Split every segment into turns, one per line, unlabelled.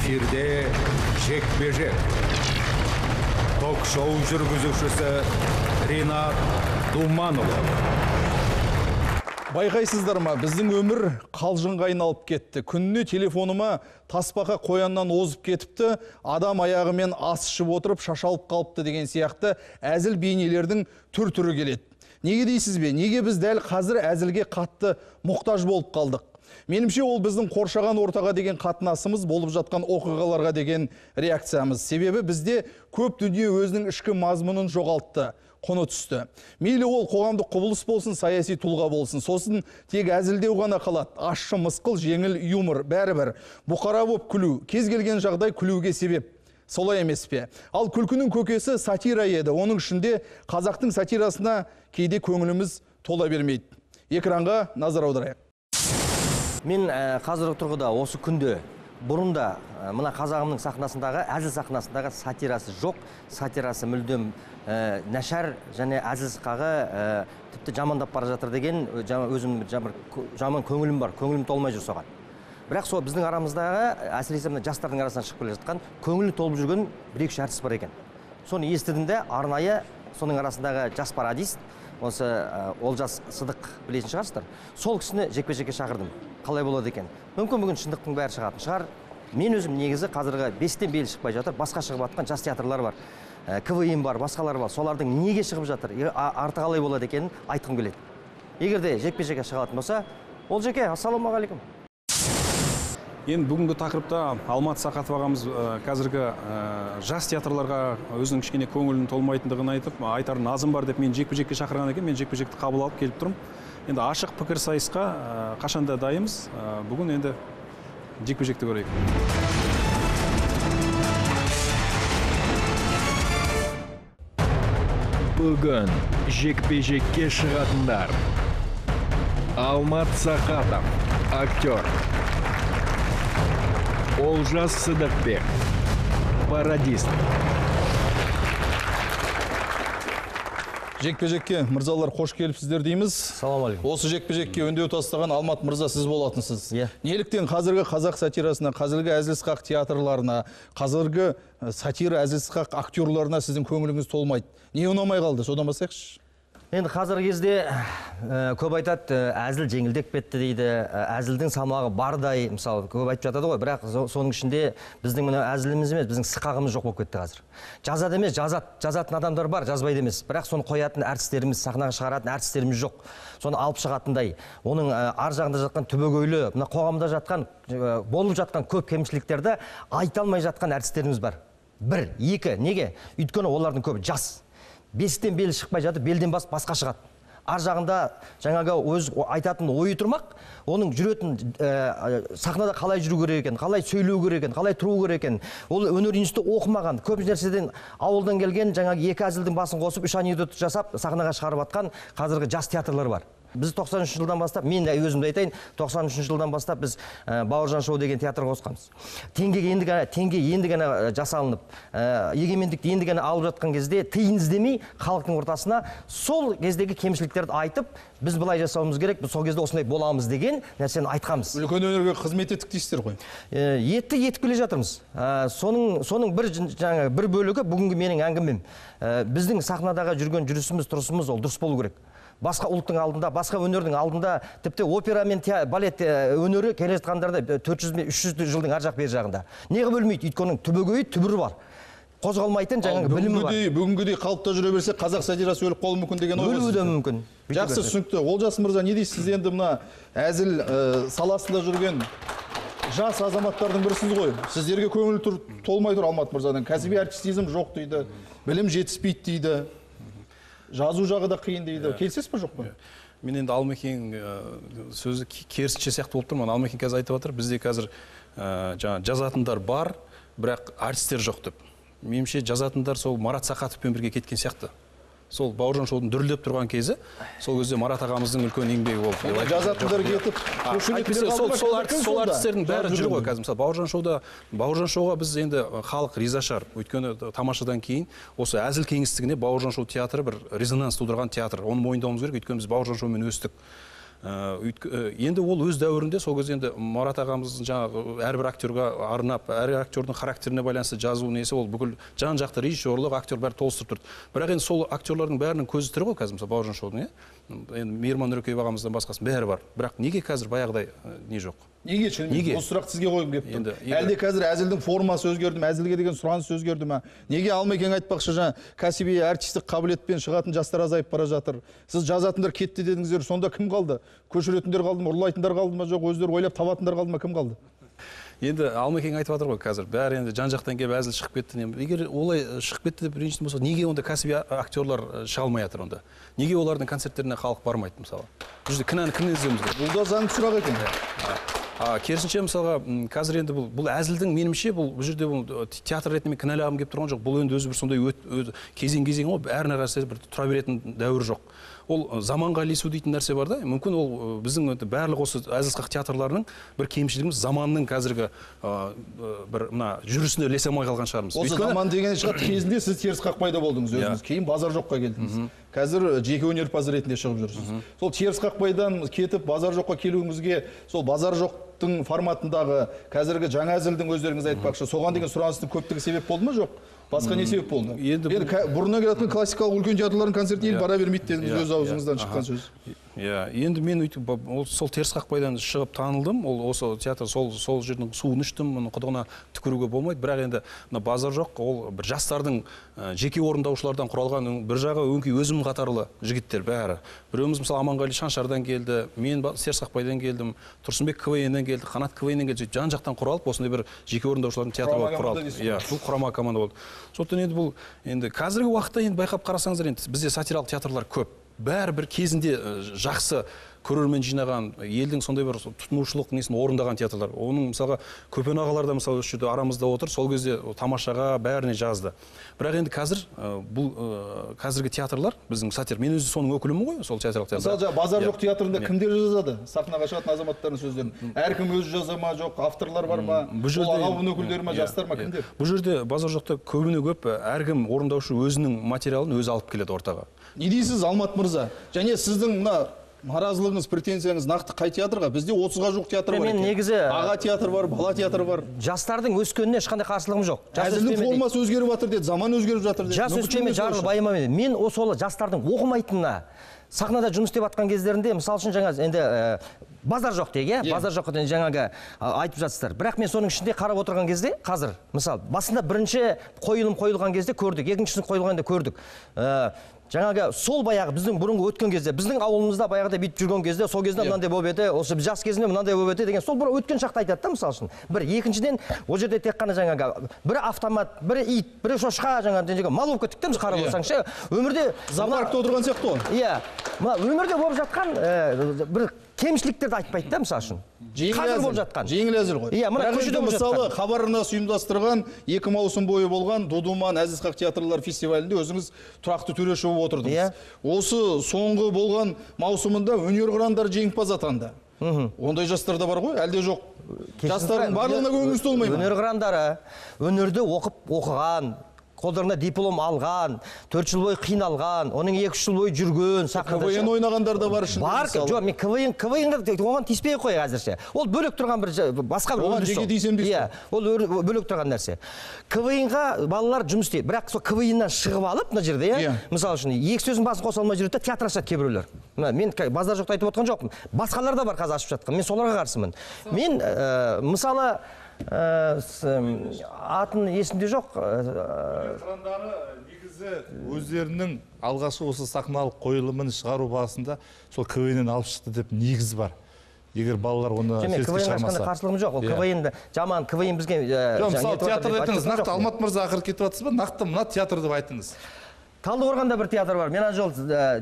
эфирде жекпе жек ток шоу жүргізушісі ринат думанұлы
байқайсыздар ма? Біздің өмір қалжыңға айналып кетті. Күніне телефоныма тасбақа қояннан озып кетіпті адам аяғымен ас ішіп отырып шашалып қалыпты деген сияқты әзіл бейнелердің түр түрі келеді. Неге дейсіз бе? Неге біз дәл қазір әзілге қатты мұқтаж болып қалдық? Меніңше ол біздің қоршаған ортаға деген қатынасымыз болып жатқан оқиғаларға деген реакциямыз. Себебі бізде көп дүние өзінің ішкі мазмұнын жоғалтты құны түсті. Мейлі ол қоғамдық құбылыс болсын саяси тұлға болсын. Сосын тек әзілдеу ғана қалады. Ащы мысқыл жеңіл юмор бәрібір. Бұқара боп күлу. Кез келген жағдай күлуге себеп. Солай емес пе? Ал күлкінің көкесі сатира еді. Оның ішінде қазақтың сатирасына кейде көңіліміз тола бермейді. Экранға назар аударайық.
Мен ә, қазіргі тұрғыда осы күнде бұрын да ә, мына қазағымның сахнасындағы әзіл сахнасындағы сатирасы жоқ. Сатирасы мүлдем ә, нашар және әзіл сықағы ә, тіпті жамандап бара жатыр деген өзім жаман, көңілім бар көңілім толмай жүр соған. Бірақ сол біздің арамыздағы әсіресе мына жастардың арасынан шығып келе жатқан көңілі толып жүрген бір екі үш әртіс бар екен. Соны естідім де арнайы соның арасындағы жас пародист осы ә, олжас сыдық білетін шығарсыздар. Сол кісіні жекпе жекке шақырдым. Қалай болады екен? Мүмкін бүгін шындықтың бәрі шығатын шығар. Мен өзім негізі қазіргі бестен белі шықпай жатыр басқа шығып жатқан жас театрлар бар. Ә, квн бар басқалар бар. Солардың неге шығып жатыр? Арты қалай болады екенін айтқым келеді. Егер де жекпе жекке шығатын болса ол жеке ассалаумағалейкум.
Енді бүгінгі тақырыпта алмат сақатов ағамыз ә, қазіргі ә, жас театрларға өзінің кішкене көңілінің толмайтындығын айтып айтар назым бар деп мен жекпе жекке шақырған екен. Мен жекпе жекті қабыл алып келіп тұрмын. Енді ашық пікір сайысқа ә, қашанда дайынбыз? Бүгін енді жекпе жекті көрейік.
Бүгін жекпе жекке шығатындар. Алмат Сақатов, актер. Олжас Сыдықбек, пародист
жекпе жекке мырзалар қош келіпсіздер дейміз.
Ассалаумағалейкум
осы жекпе жекке үндеу тастаған алмат мырза сіз болатынсыз.
Иә.
неліктен қазіргі қазақ сатирасына қазіргі әзіл-сықақ театрларына қазіргі ә, сатира әзіл-сықақ актерларына сіздің көңіліңіз толмайды? Не ұнамай қалды? Содан бастайықшы.
Енді қазіргі кезде ә, көп айтады ә, әзіл жеңілдеп кетті дейді. Ә, әзілдің салмағы бардай мысалы көп айтып жатады ғой. Бірақ со- соның ішінде біздің мына әзіліміз емес біздің сықағымыз жоқ болып кетті қазір. Жазады емес жазады жазатын адамдар бар жазбайды емес. Бірақ соны қоятын әртістеріміз сахнаға шығаратын әртістеріміз жоқ. Соны алып шығатындай. Оның ә, ар жағында жатқан түбегейлі мына қоғамда жатқан ә, болып жатқан көп кемшіліктерді айта алмай жатқан әртістеріміз бар. Бір екі. Неге? Өйткені олардың көбі жас. Бесіктен белі шықпай жатып белден бас басқа шығады. Ар жағында жаңағы өз айтатын ойы тұрмақ оның жүретін ә, сахнада қалай жүру керек екен қалай сөйлеу керек екен қалай тұру керек екен ол өнер институты оқымаған көп нәрседен ауылдан келген жаңағы екі әзілдің басын қосып үш анекдот жасап сахнаға шығарып жатқан қазіргі жас театрлар бар. Біз 93 жылдан бастап мен де өзімді айтайын 93 жылдан бастап біз ә, бауыржан шоу деген театр қосқанбыз. Теңгеге енді ғана теңге енді ғана ә, жасалынып ә, егемендікті енді ғана алып жатқан кезде тиын іздемей халықтың ортасына сол кездегі кемшіліктерді айтып біз былай жасауымыз керек біз сол кезде осындай боламыз деген нәрсені айтқанбыз.
Үлкен өнерге қызмет еттік дейсіздер ғой.
Ә, етті етіп келе жатырмыз. Ә, соның соның бір жаңағы бір бөлігі бүгінгі менің әңгімем. Ә, біздің сахнадағы жүрген жүрісіміз тұрысымыз ол дұрыс болу керек. Басқа ұлттың алдында басқа өнердің алдында тіпті опера мен балет ә, өнері келе жатқандарда 400 бен 300 жылдың ар жақ бер жағында. Неғып өлмейді өйткені түбегейі түбірі бар. Қозғалмайтын
Ал
жаңағы білімі бар.
бүгінгідей қалыпта жүре берсе қазақ сатирасы өліп қалуы мүмкін деген ой
өлуі де мүмкін.
Жақсы түсінікті. Олжас мырза не дейсіз Сіз енді мына әзіл ә, саласында жүрген жас азаматтардың бірісіз ғой. Сіздерге көңіл тұр, толмай тұр алмат мырзаның кәсіби артистизм жоқ дейді білім жетіспейді дейді. Жазу жағы да қиын дейді келісесіз ба жоқ па?
Мен енді алмекен ә, сөзі ке- керісінше сияқты болып тұр. Мына алмекен қазір айтып жатыр бізде қазір ә, жаңағы жазатындар бар бірақ әртістер жоқ деп. Меніңше жазатындар сол марат сақатовпен бірге кеткен сияқты. Сол бауыржан шоудың дүрілдеп тұрған кезі сол кезде марат ағамыздың үлкен еңбегі болды
жазатындар кетіп
сол сол әртіс әртістердің бәрі жүр ғой қазір мысалы бауыржан шоуда бауыржан шоуға біз енді халық риза шығар өйткені тамашадан кейін осы әзіл кеңістігіне бауыржан шоу театры бір резонанс тудырған театр. Оны мойындауымыз керек. Өйткені біз бауыржан шоумен өстік. Енді ол өз дәуірінде сол кезде енді марат ағамыздың жаңағы әрбір актерға арнап әр актердің характеріне байланысты жазу несі ол бүкіл жан жақты режиссерлық актер бәрі толыстырып тұрды. Бірақ енді сол актерлардың бәрінің көзі тірі ғой қазір мысалы бауыржан шоудың иә? Енді мейірман нұрекеев ағамыздан басқасын. Бәрі бар. Бірақ неге қазір баяғыдай не жоқ?
Неге шынымен
Неге?
осы сұрақты сізге қойғым келіп тұр
енді-
әлде қазір әзілдің формасы өзгерді ме? Әзілге деген сұраныс өзгерді ме? Неге алмекең айтпақшы жаңа кәсіби артистік қабілетпен шығатын жастар азайып бара жатыр? Сіз жазатындар кетті дедіңіздер сонда кім қалды? Көшіретіндер қалды ма? Ұрлайтындар қалды ма? Жоқ өздері ойлап табатындар қалды ма? Кім қалды?
Енді алмекең айтып жатыр ғой қазір. Бәрі енді жан жақтан келіп әзіл шығып кетті егер олай шығып кетті деп ренжитін болса неге онда кәсіби актерлар шыға алмай жатыр онда? Неге олардың концерттеріне халық бармайды мысалы? Бұл жерде кінәні кімнен іздеуіміз керек?
Бұл да заңды сұрақ екен.
А керісінше мысалға қазір енді бұл бұл әзілдің меніңше бұл бұл жерде бұл театр ретінде мен кінәлағым келіп тұрған жоқ. Бұл енді өзі бір сондай өт, өт- кезең кезең ғой. Әр нәрсе бір тұра беретін дәуір жоқ. Ол заманға ілесу дейтін нәрсе бар да. Мүмкін ол біздің барлық осы әзілқақ театрларының бір кемшілігіміз заманның қазіргі ы, бір мына жүрісіне ілесе алмай қалған шығармыз.
Осы заман деген шығады кезінде сіз теріс қақпайда болдыңыз
Иә.
өзіңіз. Кейін базар жоққа келдіңіз. Қазір жеке өнерпаз ретінде шығып жүрсіз. Сол теріс қақпайдан кетіп базар жоққа келуіңізге сол базар жоқтың форматындағы қазіргі жаңа әзілдің өздеріңіз айтпақшы соған деген сұраныстың көптігі себеп болды ма? Жоқ. Басқа не себеп болды?
Енді
бұрыннан келетін классикалық үлкен театрлардың концертіне ел
Иә.
бара бермейді дедіңіз
Иә,
өз
иә,
аузыңыздан шыққан сөз.
Иә енді мен өйтіп ол сол теріс қақпайдан шығып танылдым. Ол осы театр сол сол жердің суын іштім. Мұны құдығына түкіруге болмайды. Бірақ енді мына базар жоқ. Ол бір жастардың ә, жеке орындаушылардан құралған бір жағы өңкей өзім қатарлы жігіттер бәрі. Біреуміз мысалы аманғали шаншардан келді. Мен теріс қақпайдан келдім. Тұрсынбек квннен келді. Қанат квннен келді. Сөйтіп жан жақтан құралып осындай бір жеке орындаушылардың театры болып құралды. иә бұл құрама команда болды. Сондықтан енді бұл енді қазіргі уақытта енді байқап қарасаңыздар енді бізде сатиралық театрлар көп. Бәрі бір кезінде жақсы көрермен жинаған елдің сондай бір тұтынушылық несін орындаған театрлар. Оның мысалға көпен ағалар да мысалы осы жерде арамызда отыр. Сол кезде тамашаға бәріне жазды. Бірақ енді қазір бұл қазіргі театрлар біздің сатир мен өзі соның өкілімін ғой сол театрлық театр
мысалы жаңағы базар
Иә.
жоқ театрында кімдер жазады? Сахнаға шығатын азаматтардың сөздерін. Әркім өзі жаза ма жоқ авторлар бар ма?
Бұл жерде
буын өкілдері ма
Иә,
жастар ма
иә.
кімдер?
Бұл жерде базар жоқта көбіне көп әркім орындаушы өзінің материалын өзі алып келеді ортаға.
Не дейсіз алмат мырза? Және сіздің мына наразылығыңыз претензияңыз нақты қай театрға? Бізде отызға жуық театр бар
мен негізі-
аға театр бар бала театр бар.
Жастардың өскеніне ешқандай қарсылығым жоқ.
Әзілдің формасы өзгеріп жатыр деді заман өзгеріп жатыр деді.
Жас
Мүмкіншілігіңіз
өскемен
сол
жарыл
шығар.
байыма мен осы ол жастардың оқымайтынына сахнада жұмыс істеп жатқан кездерінде мысалы үшін жаңа енді ә, базар жоқ дейік иә? Базар жоқ деген жаңағы айтып жатсыздар. Бірақ мен соның ішінде қарап отырған кезде қазір мысалы басында бірінші қойылым қойылған кезде көрдік екіншісін қойылғанда көрдік. Ә, жаңағы сол баяғы біздің бұрынғы өткен кезде біздің ауылымызда баяғыда бүйтіп жүрген кезде сол кезде мынандай болып еді осы жас кезінде мынандай болып еді деген сол бір өткен шақты айтады да мысалы үшін. Бір екіншіден ол жерде тек қана жаңағы бірі автомат бірі ит бірі шошқа жаңағы мал болып кеттік та біз қарап
Иә.
отырсаң ше өмірде
зоопаркта отырған сияқты ғой.
Иә. Мына өмірде болып жатқан ә, бір кемшіліктерді айтпайды да мысалы үшін. Қазір болып жатқан.
жеңіл әзіл ғой.
Иә мына көшеде
мысалы хабар арнасы ұйымдастырған екі маусым бойы болған дудуман әзізхақ театрлар фестивалінде өзіңіз тұрақты төреші болып отырдыңыз.
Иә.
осы соңғы болған маусымында өнер қырандары жеңімпаз атанды. Ондай жастар да бар ғой әлде жоқ? Жастардың барлығына көңіліңіз толмай ма?
өнер қырандары өнерде оқып оқыған қолдарына диплом алған төрт жыл бойы қиналған оның екі үш жыл бойы жүрген сахнада
квн ойнағандар да бар ішінде
бар жоқ мен квн квн оған тиіспей ақ қояйық әзірше. Ол бөлек тұрған бір басқа бір
Оған жеке тиісемін дейсіз
иә ол бөлек тұрған нәрсе. Квн ға балалар жұмыс істейді. Бірақ сол квн нан шығып алып мына жерде иә
Иә.
мысалы үшін екі сөздің басын қоса алмай жүреді да театр ашады кейбіреулер. Мына мен базар жоқты айтып отқан жоқпын. Басқалар да бар қазір ашып жатқан. Мен соларға қарсымын. Мен ә, мысалы м, атын есімде жоқ ә,
қырандары негізі өздерінің алғашқы осы сахналық қойылымын шығару барысында сол квн алып шықты деп негіз бар. Егер балалар оны
квн ешқандай қарсылығым жоқ ол
Иә.
квн ді жаман квн бізге
жоқ мысалы театр айтыңыз нақты алмат мырза ақыры кетіп жатсыз ба? Нақты мына театр деп айтыңыз.
Талдықорғанда бір театр бар. Мен ана жолы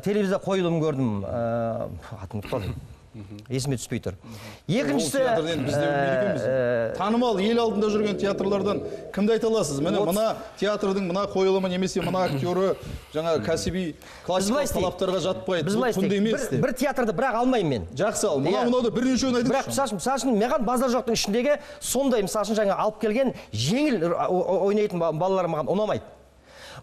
телевизорда қойылым көрдім. Ә, атын ұмытып қалдым. Есіме түспей тұр. Екіншісі
екенбіз
ә,
танымал ел алдында жүрген театрлардан кімді айта аласыз? Міне мына театрдың мына қойылымы немесе мына актері жаңа кәсіби классикалық талаптарға жатпайды
біз былай
емес
бір,
деп.
бір театрды бірақ алмаймын мен.
Жақсы ал. Мынау
Иә.
мынауды бірнешеуін
бірақ
айтыңызшы.
Мысалы үшін мысалы үшін маған базар жоқтың ішіндегі сондай мысалы үшін жаңа алып келген жеңіл ойнайтын ба- балалар маған ұнамайды.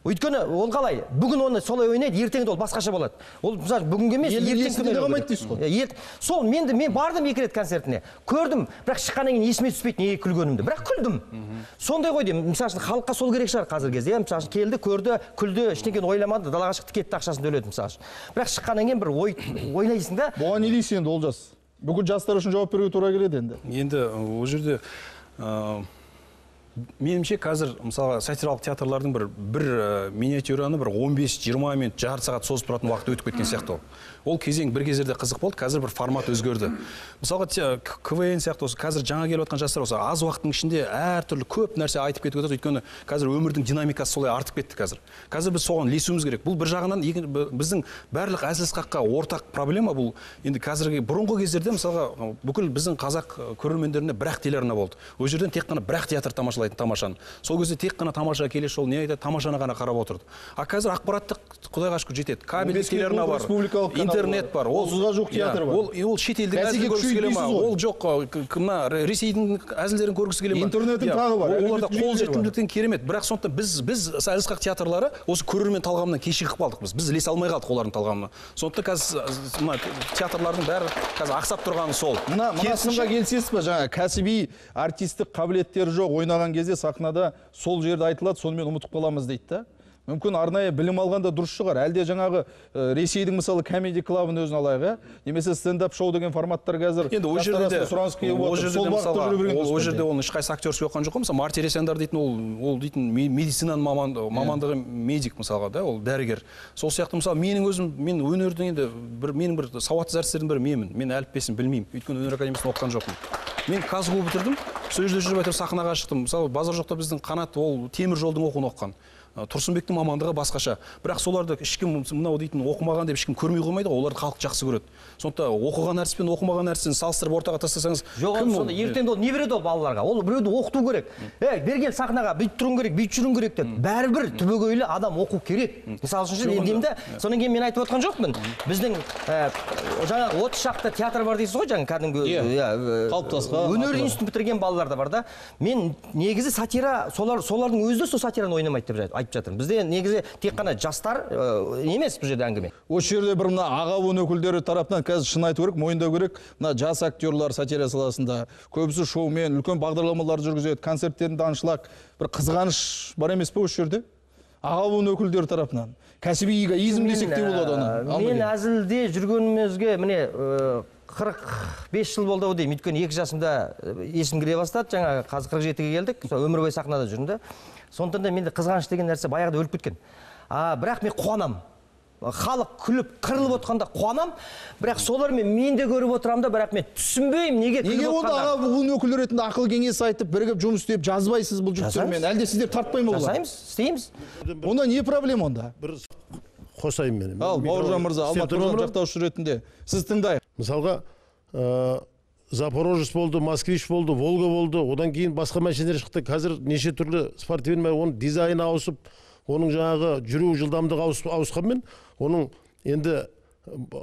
Өйткені ол қалай? Бүгін оны солай ойнайды ертең де ол басқаша болады. Ол мысалы бүгінгі емес ертең күні
қалмайды дейсіз ғой.
Сол менді мен бардым екі рет концертіне. Көрдім бірақ шыққаннан кейін есіме түспейді неге күлгенімді. Бірақ күлдім. Сондай ғой деймін. Мысалы үшін халыққа сол керек шығар қазіргі кезде иә. Мысалы үшін келді көрді күлді ештеңені ойламады далаға шықты кетті ақшасын төледі мысалы үшін. Бірақ шыққаннан кейін бір ой ойлайсың да.
Бұған не дейсіз енді олжас? Бүкіл жастар үшін жауап беруге тура келеді енді.
Енді ол жерде ә, меніңше қазір мысалға сатиралық театрлардың бір бір ә, миниатюраны бір 15-20 минут жарты сағат созып тұратын уақыт өтіп кеткен сияқты ол. Ол кезең бір кездерде қызық болды қазір бір формат өзгерді. Мысалға квн сияқты осы қазір жаңа келіп жатқан жастар осы аз уақыттың ішінде әртүрлі көп нәрсе айтып кетіп жатады өйткені қазір өмірдің динамикасы солай артып кетті қазір. Қазір біз соған ілесуіміз керек. Бұл бір жағынан біздің барлық әзіл сықаққа ортақ проблема бұл. Енді қазіргі бұрынғы кездерде мысалға бүкіл біздің қазақ ы, көрермендеріне бір ақ телеарна болды. Ол жерден тек қана бір ақ театр тамашалайтын тамашаны. Сол кезде тек қана тамаша келе шоу не айтады? Тамашаны ғана қарап отырды. А қазір ақпараттық құдайға шүкір жетеді. Кабельдік
15
телеарна бар интернет бар.
бар, 30-ға жуық театр
Иә,
бар.
ол ол шетелдің әзілін көргісі келе ма? ол жоқ мына ресейдің әзілдерін көргісі келе ма?
Интернеттің
Иә,
тағы бар,
ол- оларда
әлеуметтік
қол
желілер бар.
жетімділіктен керемет. Бірақ сондықтан біз біз әзілқақ театрлары осы көрермен талғамынан кешігіп қалдық біз. Біз ілесе алмай қалдық олардың талғамына. Сондықтан қазір мына театрлардың бәрі қазір ақсап тұрғаны сол.
Мына мына сынға келісесіз ба жаңа кәсіби артистік қабілеттері жоқ ойнаған кезде сахнада сол жерде айтылады сонымен ұмытып қаламыз дейді да. Мүмкін арнайы білім алғанда дұрыс шығар. Әлде жаңағы ә, ресейдің мысалы комеди клабын өзін алайық иә немесе стендап шоу деген форматтар қазір
енді ол жерде де
ие
ол
болып
жерде де мысалға ол- жерде оның ешқайсысы актер жатқан жоқ қой. Мысалы мартин есендар дейтін ол ол дейтін ме- медицинаның маман мамандығы медик мысалға да ол дәрігер. Сол сияқты мысалы менің өзім мен өнердің енді бір менің бір сауатсыз әртістердің бірі менмін. Мен әліппесін білмеймін. Өйткені өнер академиясын оқыған жоқпын. Мен казгу бітірдім. Сол жерде жүріп әйтеуір сахнаға шықтым. Мысалы базар жоқта біздің қанат ол темір жолдың оқуын оқыған. Тұрсынбектің мамандығы басқаша. Бірақ соларды ешкім мынау дейтін оқымаған деп ешкім көрмей қоймайды ғой оларды халық жақсы көреді. Сондықтан оқыған әртіс пен оқымаған әртісін салыстырып ортаға тастасаңыз
жоқ сонда ертең ол не береді ол балаларға? Ол біреуді оқыту керек. Е берген сахнаға бүйтіп тұруың керек бүйтіп жүруің керек деп бәрібір түбегейлі адам оқу керек. Мысалы үшін деймін да содан кейін мен айтып отқан жоқпын. Біздің ә, жаңағы отыз шақты театр бар дейсіз ғой жаңағы кәдімгі
Иә.
иә, ә,
Қалыптасқан,
өнер институтын бітірген балалар да бар да. Мен негізі сатира солар солардың өзі де сол сатираны ойнамайды деп айтып жатырмын. Бізде негізі тек қана жастар ә, емес бұл жерде әңгіме.
Осы жерде бір мына аға буын өкілдері тарапынан қазір шын айту керек мойындау керек. Мына жас актерлар сатира саласында көбісі шоумен үлкен бағдарламалар жүргізеді концерттерінде аншлаг бір қызғаныш бар емес пе осы жерде? Аға буын өкілдері тарапынан. Кәсіби эгоизм десек те болады оны.
Мен әзілде жүргенімізге міне ә, қырық бес жыл болды ау деймін. Өйткені екі жасымда есім кіре бастады. Жаңағы қазір қырық жетіге келдік. Сол өмір бойы сахнада жүрмін да сондықтан да менде қызғаныш деген нәрсе баяғыда өліп кеткен. А, бірақ мен қуанамын халық күліп қырылып отқанда қуанамын бірақ солармен мен де көріп отырамын да бірақ мен түсінбеймін неге
неге онда аға буын өкілі ретінде ақыл кеңес айтып бірігіп жұмыс істеп жазбайсыз бұл жігіттермен әлде сіздер тартпай ма олар?
Жасаймыз істейміз.
Онда не проблема онда?
Бір қосайын мен.
Ал бауыржан мырза алматы жақтаушы ретінде сіз тыңдайық.
Мысалға запорожец болды москвич болды волга болды. Одан кейін басқа машиналар шықты. Қазір неше түрлі спортивный оның дизайны ауысып оның жаңағы жүру жылдамдығы ауыс, ауысқанмен оның енді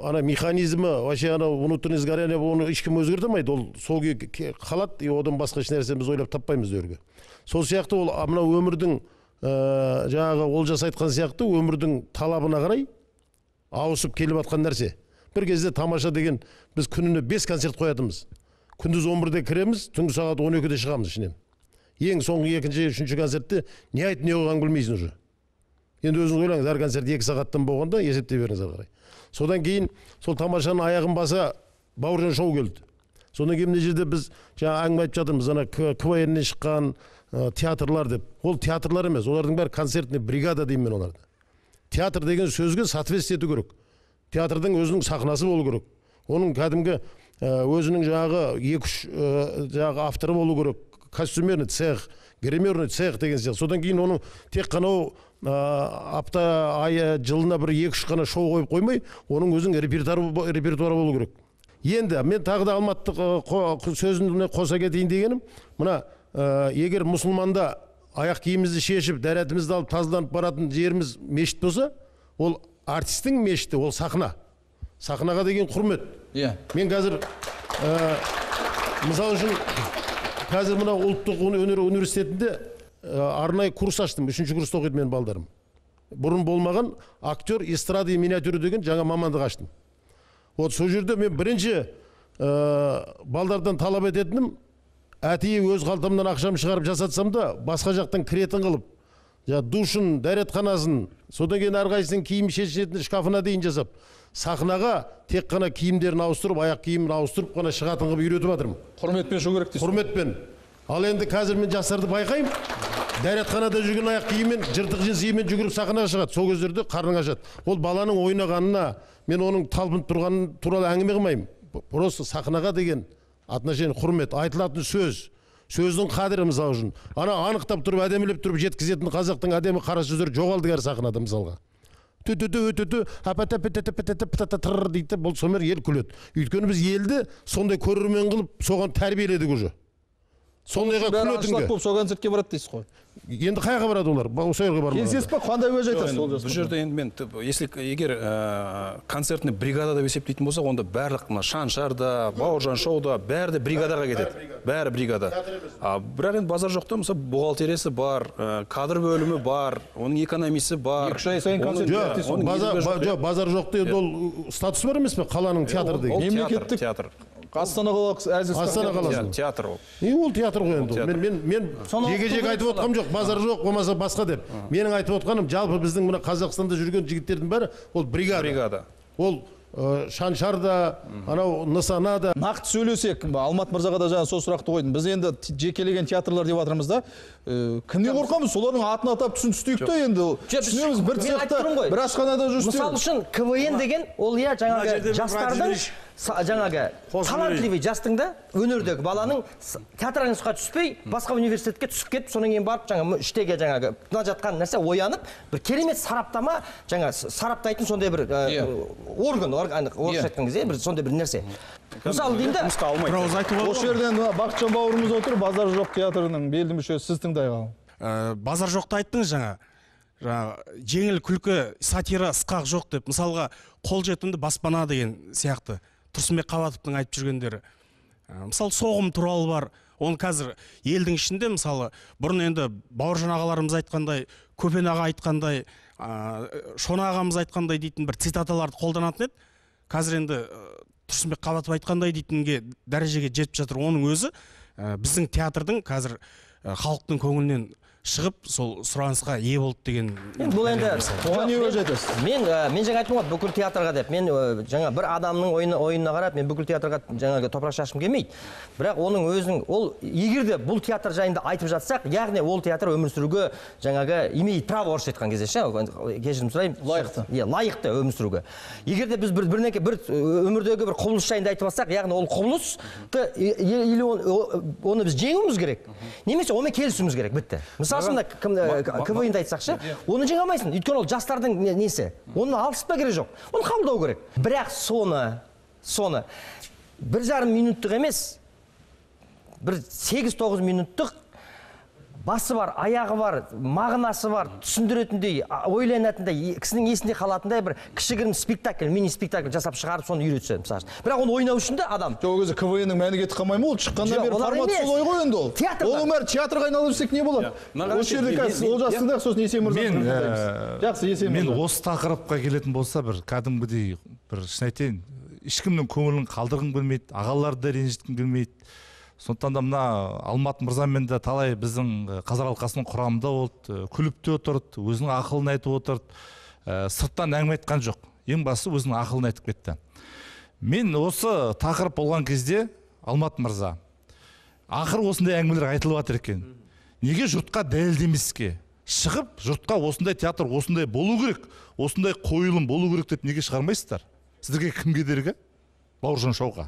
ана механизмі вообще ана внутренний сгорание оны ешкім өзгерте алмайды ол сол күйі қалады и одан басқа еш нәрсе біз ойлап таппаймыз өрге сол сияқты ол мынау өмірдің ә, жаңағы олжас айтқан сияқты өмірдің талабына қарай ауысып келіп жатқан нәрсе. Бір кезде тамаша деген біз күніне бес концерт қоятынбыз. Күндіз он бірде кіреміз түнгі сағат он екіде шығамыз ішінен. Ең соңғы екінші үшінші концертте не айтып не қойғанын білмейсің уже. Енді өзіңіз ойлаңыз әр концерт екі сағаттан болғанда есептей беріңіз ары қарай. Содан кейін сол тамашаның аяғын баса бауыржан шоу келді. Содан кейін мына жерде біз жаңа әңгіме айтып жатырмыз ана квннен шыққан ә, театрлар деп. Ол театрлар емес олардың бәрі концертный бригада деймін мен оларды. Театр деген сөзге соответствие ету керек. Театрдың өзінің сахнасы болу керек. Оның кәдімгі ә, өзінің жаңағы екі үш ә, жаңағы авторы болу керек. Костюмерный цех гримерный цех деген сияқты. Содан кейін оның тек қана ол ә, апта ай жылына бір екі үш қана шоу қойып қоймай оның өзінің репертуары репертуары болу керек. Енді мен тағы да алматтық қо- сөзімді қоса кетейін дегенім мына егер мұсылманда аяқ киімімізді шешіп дәретімізді алып тазаланып баратын жеріміз мешіт болса ол артистің мешіті ол сахна. Сахнаға деген құрмет.
Иә.
Мен қазір ә, мысалы үшін қазір мына ұлттық өнер университетінде ә, арнайы курс аштым. Үшінші курста оқиды менің балдарым. Бұрын болмаған актер эстрада и миниатюра деген жаңа мамандық аштым. Вот сол жерде мен бірінші ә, балдардан талап ететінім әтейі өз қалтамнан ақшам шығарып жасатсам да басқа жақтан кіретін қылып жаңағы душын дәретханасын содан кейін әрқайсысының киім шешетін шкафына дейін жасап сахнаға тек қана киімдерін ауыстырып аяқ киімін ауыстырып қана шығатын қылып үйретіп жатырмын
құрметпен шығу керек дейсіз
құрметпен ал енді қазір мен жастарды байқаймын дәретханада жүрген аяқ киіммен жыртық жеңсеймен жүгіріп сахнаға шығады сол кездерде қарның ашады ол баланың ойнағанына мен оның талпынып тұрғаны туралы әңгіме қылмаймын просто сахнаға деген отношение құрмет айтылатын сөз сөздің қадірі мысал үшін. Ана анықтап тұрып әдемілеп тұрып жеткізетін қазақтың әдемі қара сөздері жоғалды қазір сахнада мысалға. Дейді бұл сонымен ел күледі. Өйткені біз елді сондай көрермен қылып соған тәрбиеледік уже. Сондайға күлетінге
болып сол концертке барады дейсіз ғой.
Енді қай жаққа барады олар осы жерге
келісесіз
бармаған
ба қандай уәж айтасыз
Енді
ол
бұл жерде енді мен если егер ә, концертный бригада деп есептейтін болсақ онда барлық мына шаншарда бауыржан шоуда бәрі де бригадаға кетеді. Бәрі бригада. А бірақ енді базар жоқ та мысалы бухгалтериясы бар ә, кадр бөлімі бар оның экономисі бар.
Екі-үш ай сайын концерт
жоқ,
базар жоқ деген ол статусы бар емес пе қаланың театры деген
Мемлекеттік-
театр.
Астана қаласы
Астана қаласы.
Те- театр ол.
И ол театр ғой енді мен мен мен жеке жеке айтып отқаным жоқ базар жоқ болмаса басқа деп. Менің айтып отқаным жалпы біздің мына қазақстанда жүрген жігіттердің бәрі ол бригада.
Бригада.
Ол шаншар да анау нысана да
нақты сөйлесек алмат мырзаға да жаңа сол сұрақты қойдым. Біз енді жекелеген театрлар деп жатырмыз да. Кімнен қорқамыз солардың атын атап түсін түстейік та енді түсінеміз бір цехта бір асханада
мысалы
жүрсе
үшін квн деген ол иә жаңағы жастардың жаңағы талантливый жастың да өнердегі баланың с- театр институтқа түспей басқа университетке түсіп кетіп содан кейін барып жаңағы іштегі жаңағы мына жатқан нәрсе оянып бір керемет сараптама жаңа сараптайтын сондай бір орган орга- орысша айтқан кезде бір сондай бір нәрсе мысалы деймін да
жұмысқа алмайды
осы жерден мына бақытжан бауырымыз отыр базар жоқ театрының белді мүшесі сіз тыңдайық ал
ә, базар жоқты айттыңыз жаңа жаңа жеңіл күлкі сатира ысқақ жоқ деп мысалға қолжетімді баспана деген сияқты тұрсынбек қабатовтың айтып жүргендері Ә, мысалы соғым туралы бар оны қазір елдің ішінде мысалы бұрын енді бауыржан ағаларымыз айтқандай көпен аға айтқандай ә, шона ағамыз айтқандай дейтін бір цитаталарды қолданатын еді қазір енді тұрсынбек қабатов айтқандай дейтінге дәрежеге жетіп жатыр. Оның өзі ә, біздің театрдың қазір халықтың көңілінен шығып сол сұранысқа ие болды деген
енді бұл енді
оған не уәж
мен-
айтасыз?
мен ә, мен жаңа айттым ғой бүкіл театрға деп. Мен ә, жаңа бір адамның ойына, ойынына қарап мен бүкіл театрға жаңағы топырақ шашқым келмейді. Бірақ оның өзінің ол егер де бұл театр жайында айтып жатсақ яғни ол театр өмір сүруге жаңағы имеет право орысша айтқан кезде ше кешірім сұраймын.
Лайықты.
иә лайықты өмір сүруге. Егер де біз бір бірнеке бір өмірдегі бір құбылыс жайында айтып жатсақ яғни ол құбылысты или оны біз жеңуіміз керек. Немесе онымен келісуіміз керек бітті. Мысалы үшін мына кім квн ді айтсақ ше оны жеңе алмайсың. Өйткені ол жастардың не- несі? Оны алыспа керек жоқ. Оны қабылдау керек. Бірақ соны соны бір жарым минуттық емес бір сегіз тоғыз минуттық басы бар аяғы бар мағынасы бар түсіндіретіндей ойланатындай кісінің есінде қалатындай бір кішігірім спектакль мини спектакль жасап шығарып соны үйретсе мысалы. Үшін. бірақ оны ойнау үшін де адам.
Жоқ ол кезде квн-нің мәні кетіп қалмай ма ол? Шыққаннан бері формат солай ғой енді ол.
Театр
оның бәрі театрға айналып жүрсек не болады?
Мына
осы жерде қазір олжас тыңдайық сосын есен мырза
мен
тыңдаймыз. жақсы есен
мен осы тақырыпқа келетін болса бір кәдімгідей бір шын айтайын ешкімнің көңілін қалдырғым келмейді ағаларды да ренжіткім келмейді. Сондықтан да мына алмат мырзамен де талай біздің қазақ алқасының құрамында болды күліп те отырды өзінің ақылын айтып отырды. Э, сырттан әңгіме айтқан жоқ. Ең бастысы өзінің ақылын айтып кетті. Мен осы тақырып болған кезде алмат мырза ақыры осындай әңгімелер айтылып жатыр екен. Неге жұртқа дәлелдемеске? Шығып жұртқа осындай театр осындай болу керек осындай қойылым болу керек деп неге шығармайсыздар? Сіздерге кім кедергі? Бауыржан шоуға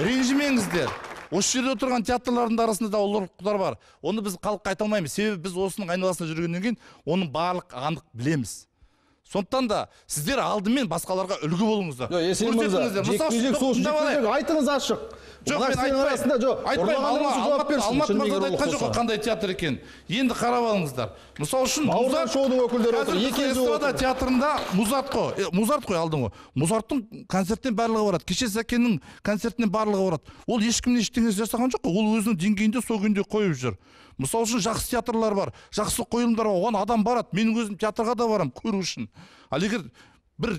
ренжімеңіздер осы жерде отырған театрлардың да арасында да ұлылықтар бар. Оны біз халыққа айта алмаймыз. Себебі біз осының айналасында жүргеннен кейін оның барлық анық білеміз. Сондықтан да сіздер алдымен басқаларға үлгі болыңыздар.
Есен мырза жекпе жек айтыңыз ашық.
Жоқ мен айтпаймын.
жоқ.
Мырза да айтқан жоқ қандай театр екен. Енді қарап алыңыздар. Мысалы үшін
бауыржан шоудың өкілдері отыр.
эстрада театрында музарт қой. Музарт қой алдың ғой музарттың концертіне барлығы барады. Кеше сәкеннің концертіне барлығы барады. Ол ешкімнен ештеңе жасаған жоқ қой. Ол өзінің деңгейінде сол күйінде қойып жүр. Мысалы үшін жақсы театрлар бар жақсы қойылымдар бар. Оған адам барады. Менің өзім театрға да барамын көру үшін. Ал егер бір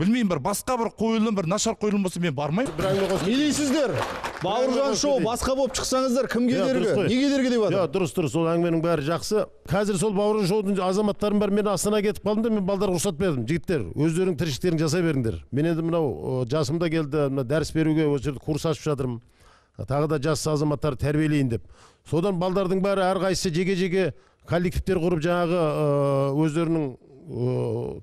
білмеймін бір басқа бір қойылым бір нашар қойылым болса мен бармаймын.
Бір әңгіме қосып
не дейсіздер бауыржан шоу басқа болып шықсаңыздар кімге
Иә, дұрыс
кедергі не кедергі деп
Иә,
жатыр
дұрыс дұрыс. Ол әңгіменің бәрі жақсы. Қазір сол бауыржан шоудың азаматтарым бар мен астанаға кетіп қалдым да мен балдарға рұқсат бердім. Жігіттер өздерің тіршіліктеріңді жасай беріңдер. Мен енді мынау жасым да келді мына дәріс беруге осы жерде курс ашып жатырмын. Тағы да жас азаматтарды тәрбиелейін деп. Содан балдардың бәрі әрқайсысы жеке жеке коллективтер құрып жаңағы өздерінің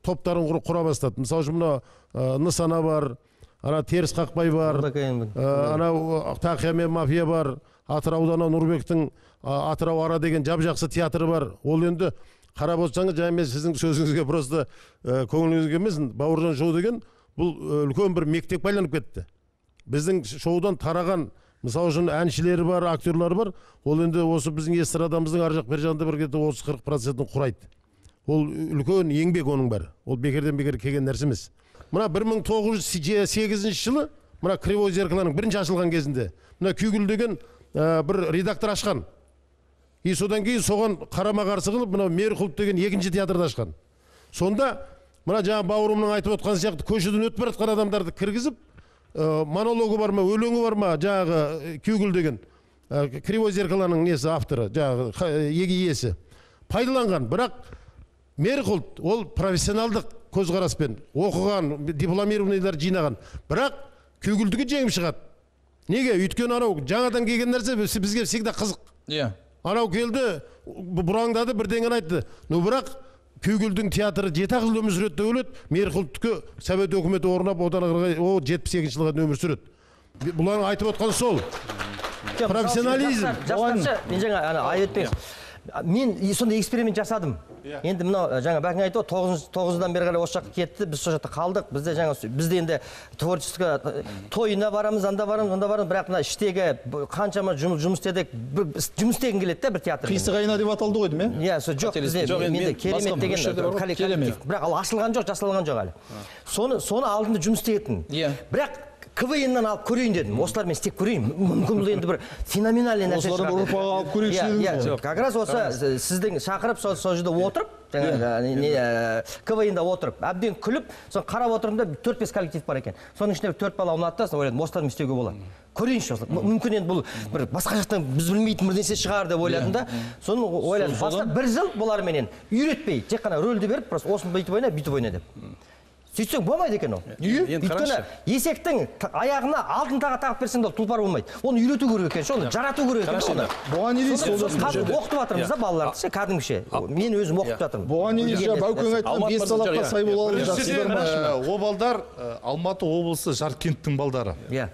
топтарын құрып құра бастады. Мысалы үшін мына ы, нысана бар ана теріс қақпай бар анау тақия мен мафия бар атырауда анау нұрбектің атырау ара деген жап жақсы театры бар. Ол енді қарап отырсаңыз жаңа мен сіздің сөзіңізге просто ә, көңіліңізге келмесін бауыржан шоу деген бұл үлкен бір мектепке айналып кетті. Біздің шоудан тараған мысалы үшін әншілері бар актерлары бар. Ол енді осы біздің эстрадамыздың ар жақ бер жағында бір где-то отыз қырық процентін құрайды. Ол үлкен еңбек оның бәрі. Ол бекерден бекер келген нәрсе емес. Мына 1908 жылы мына кривой зеркалоның бірінші ашылған кезінде мына күйгіл деген ә, бір редактор ашқан. И содан кейін соған қарама қарсы қылып мынау мерқұлов деген екінші театрды ашқан. Сонда мына жаңа бауырымның айтып отқан сияқты көшеден өтіп бара жатқан адамдарды кіргізіп монологы бар ма өлеңі бар ма? Жаңағы ә, күйгіл деген. Ә, кривой зеркалоның несі авторы. Жаңағы еге иесі. Пайдаланған. Бірақ мерқұлт ол профессионалдық көзқараспен оқыған дипломированныйлар жинаған. Бірақ күйгілдігі жеңіп шығады. Неге? Өйткені анау жаңадан келген нәрсе біз- бізге всегда қызық.
Иә.
Анау келді бұраңдады бірдеңені айтты. Но бірақ күйгілдің театры жеті ақ жыл өмір сүреді деп ойлады мерқұлттікі совет өкіметі орнап одан ары қарай о жетпіс екінші жылға дейін өмір сүреді. Бұлардың айтып отқаны сол. Профессионализм.
мен жаңа ана мен сондай эксперимент жасадым. Енді мынау жаңа бәкең айтты ғой тоғызыншы тоғыздан бері қарай осы жаққа кетті біз сол жақта қалдық. Бізде жаңа бізде енді творчество э, тойына барамыз анда барамыз анда барамыз. Бірақ мына іштегі қаншама жұмыс жұмыс істедік жұмыс істегім келеді да бір театр
қисық айна деп аталды ғой деймін иә?
Иә сол жоқ бізде менде
мен
керемет деген бірақ ал ашылған жоқ жасалған жоқ әлі. Соны соны алдында жұмыс істетін
Иә.
бірақ квн алып көрейін дедім. Осылармен істеп көрейін. Мүмкін бұл енді бір феноменальный нәрсе
Осылардан
шығар.
алып көрейікші
Иә,
дедіңіз
иә, как раз осы сіздің шақырып сол жерде отырып жаңағы квн да отырып әбден күліп соны қарап отырдым да төрт бес коллектив бар екен. Соның ішінде төрт бала ұнады да соны ойладым осылармен істеуге болады. Көрейінші осылар. Мүмкін енді бұл бір басқа жақтан біз білмейтін бірнәрсе шығар деп ойладым да. Соны ойладым. Бастап бір жыл бұларменен үйретпей тек қана рөлді беріп просто осыны бүйтіп ойна бүйтіп ойна деп. Сөйтсең болмайды екен ол. Өйткені есектің аяғына алтын тағат тағып берсең де ол тұлпар болмайды. Оны үйрету керек екен ше оны жарату керек екен оны.
Бұған не дейсіз
қазір оқытып жатырмыз да балаларды ше кәдімгіше. мен өзім оқытып жатырмын.
Бұған не дейсіз жаңа баукең айтқан бес талапқа сай бола алып жатсыздар ма
Біріншіден, о балдар ә, алматы облысы жаркенттің балдары.
Иә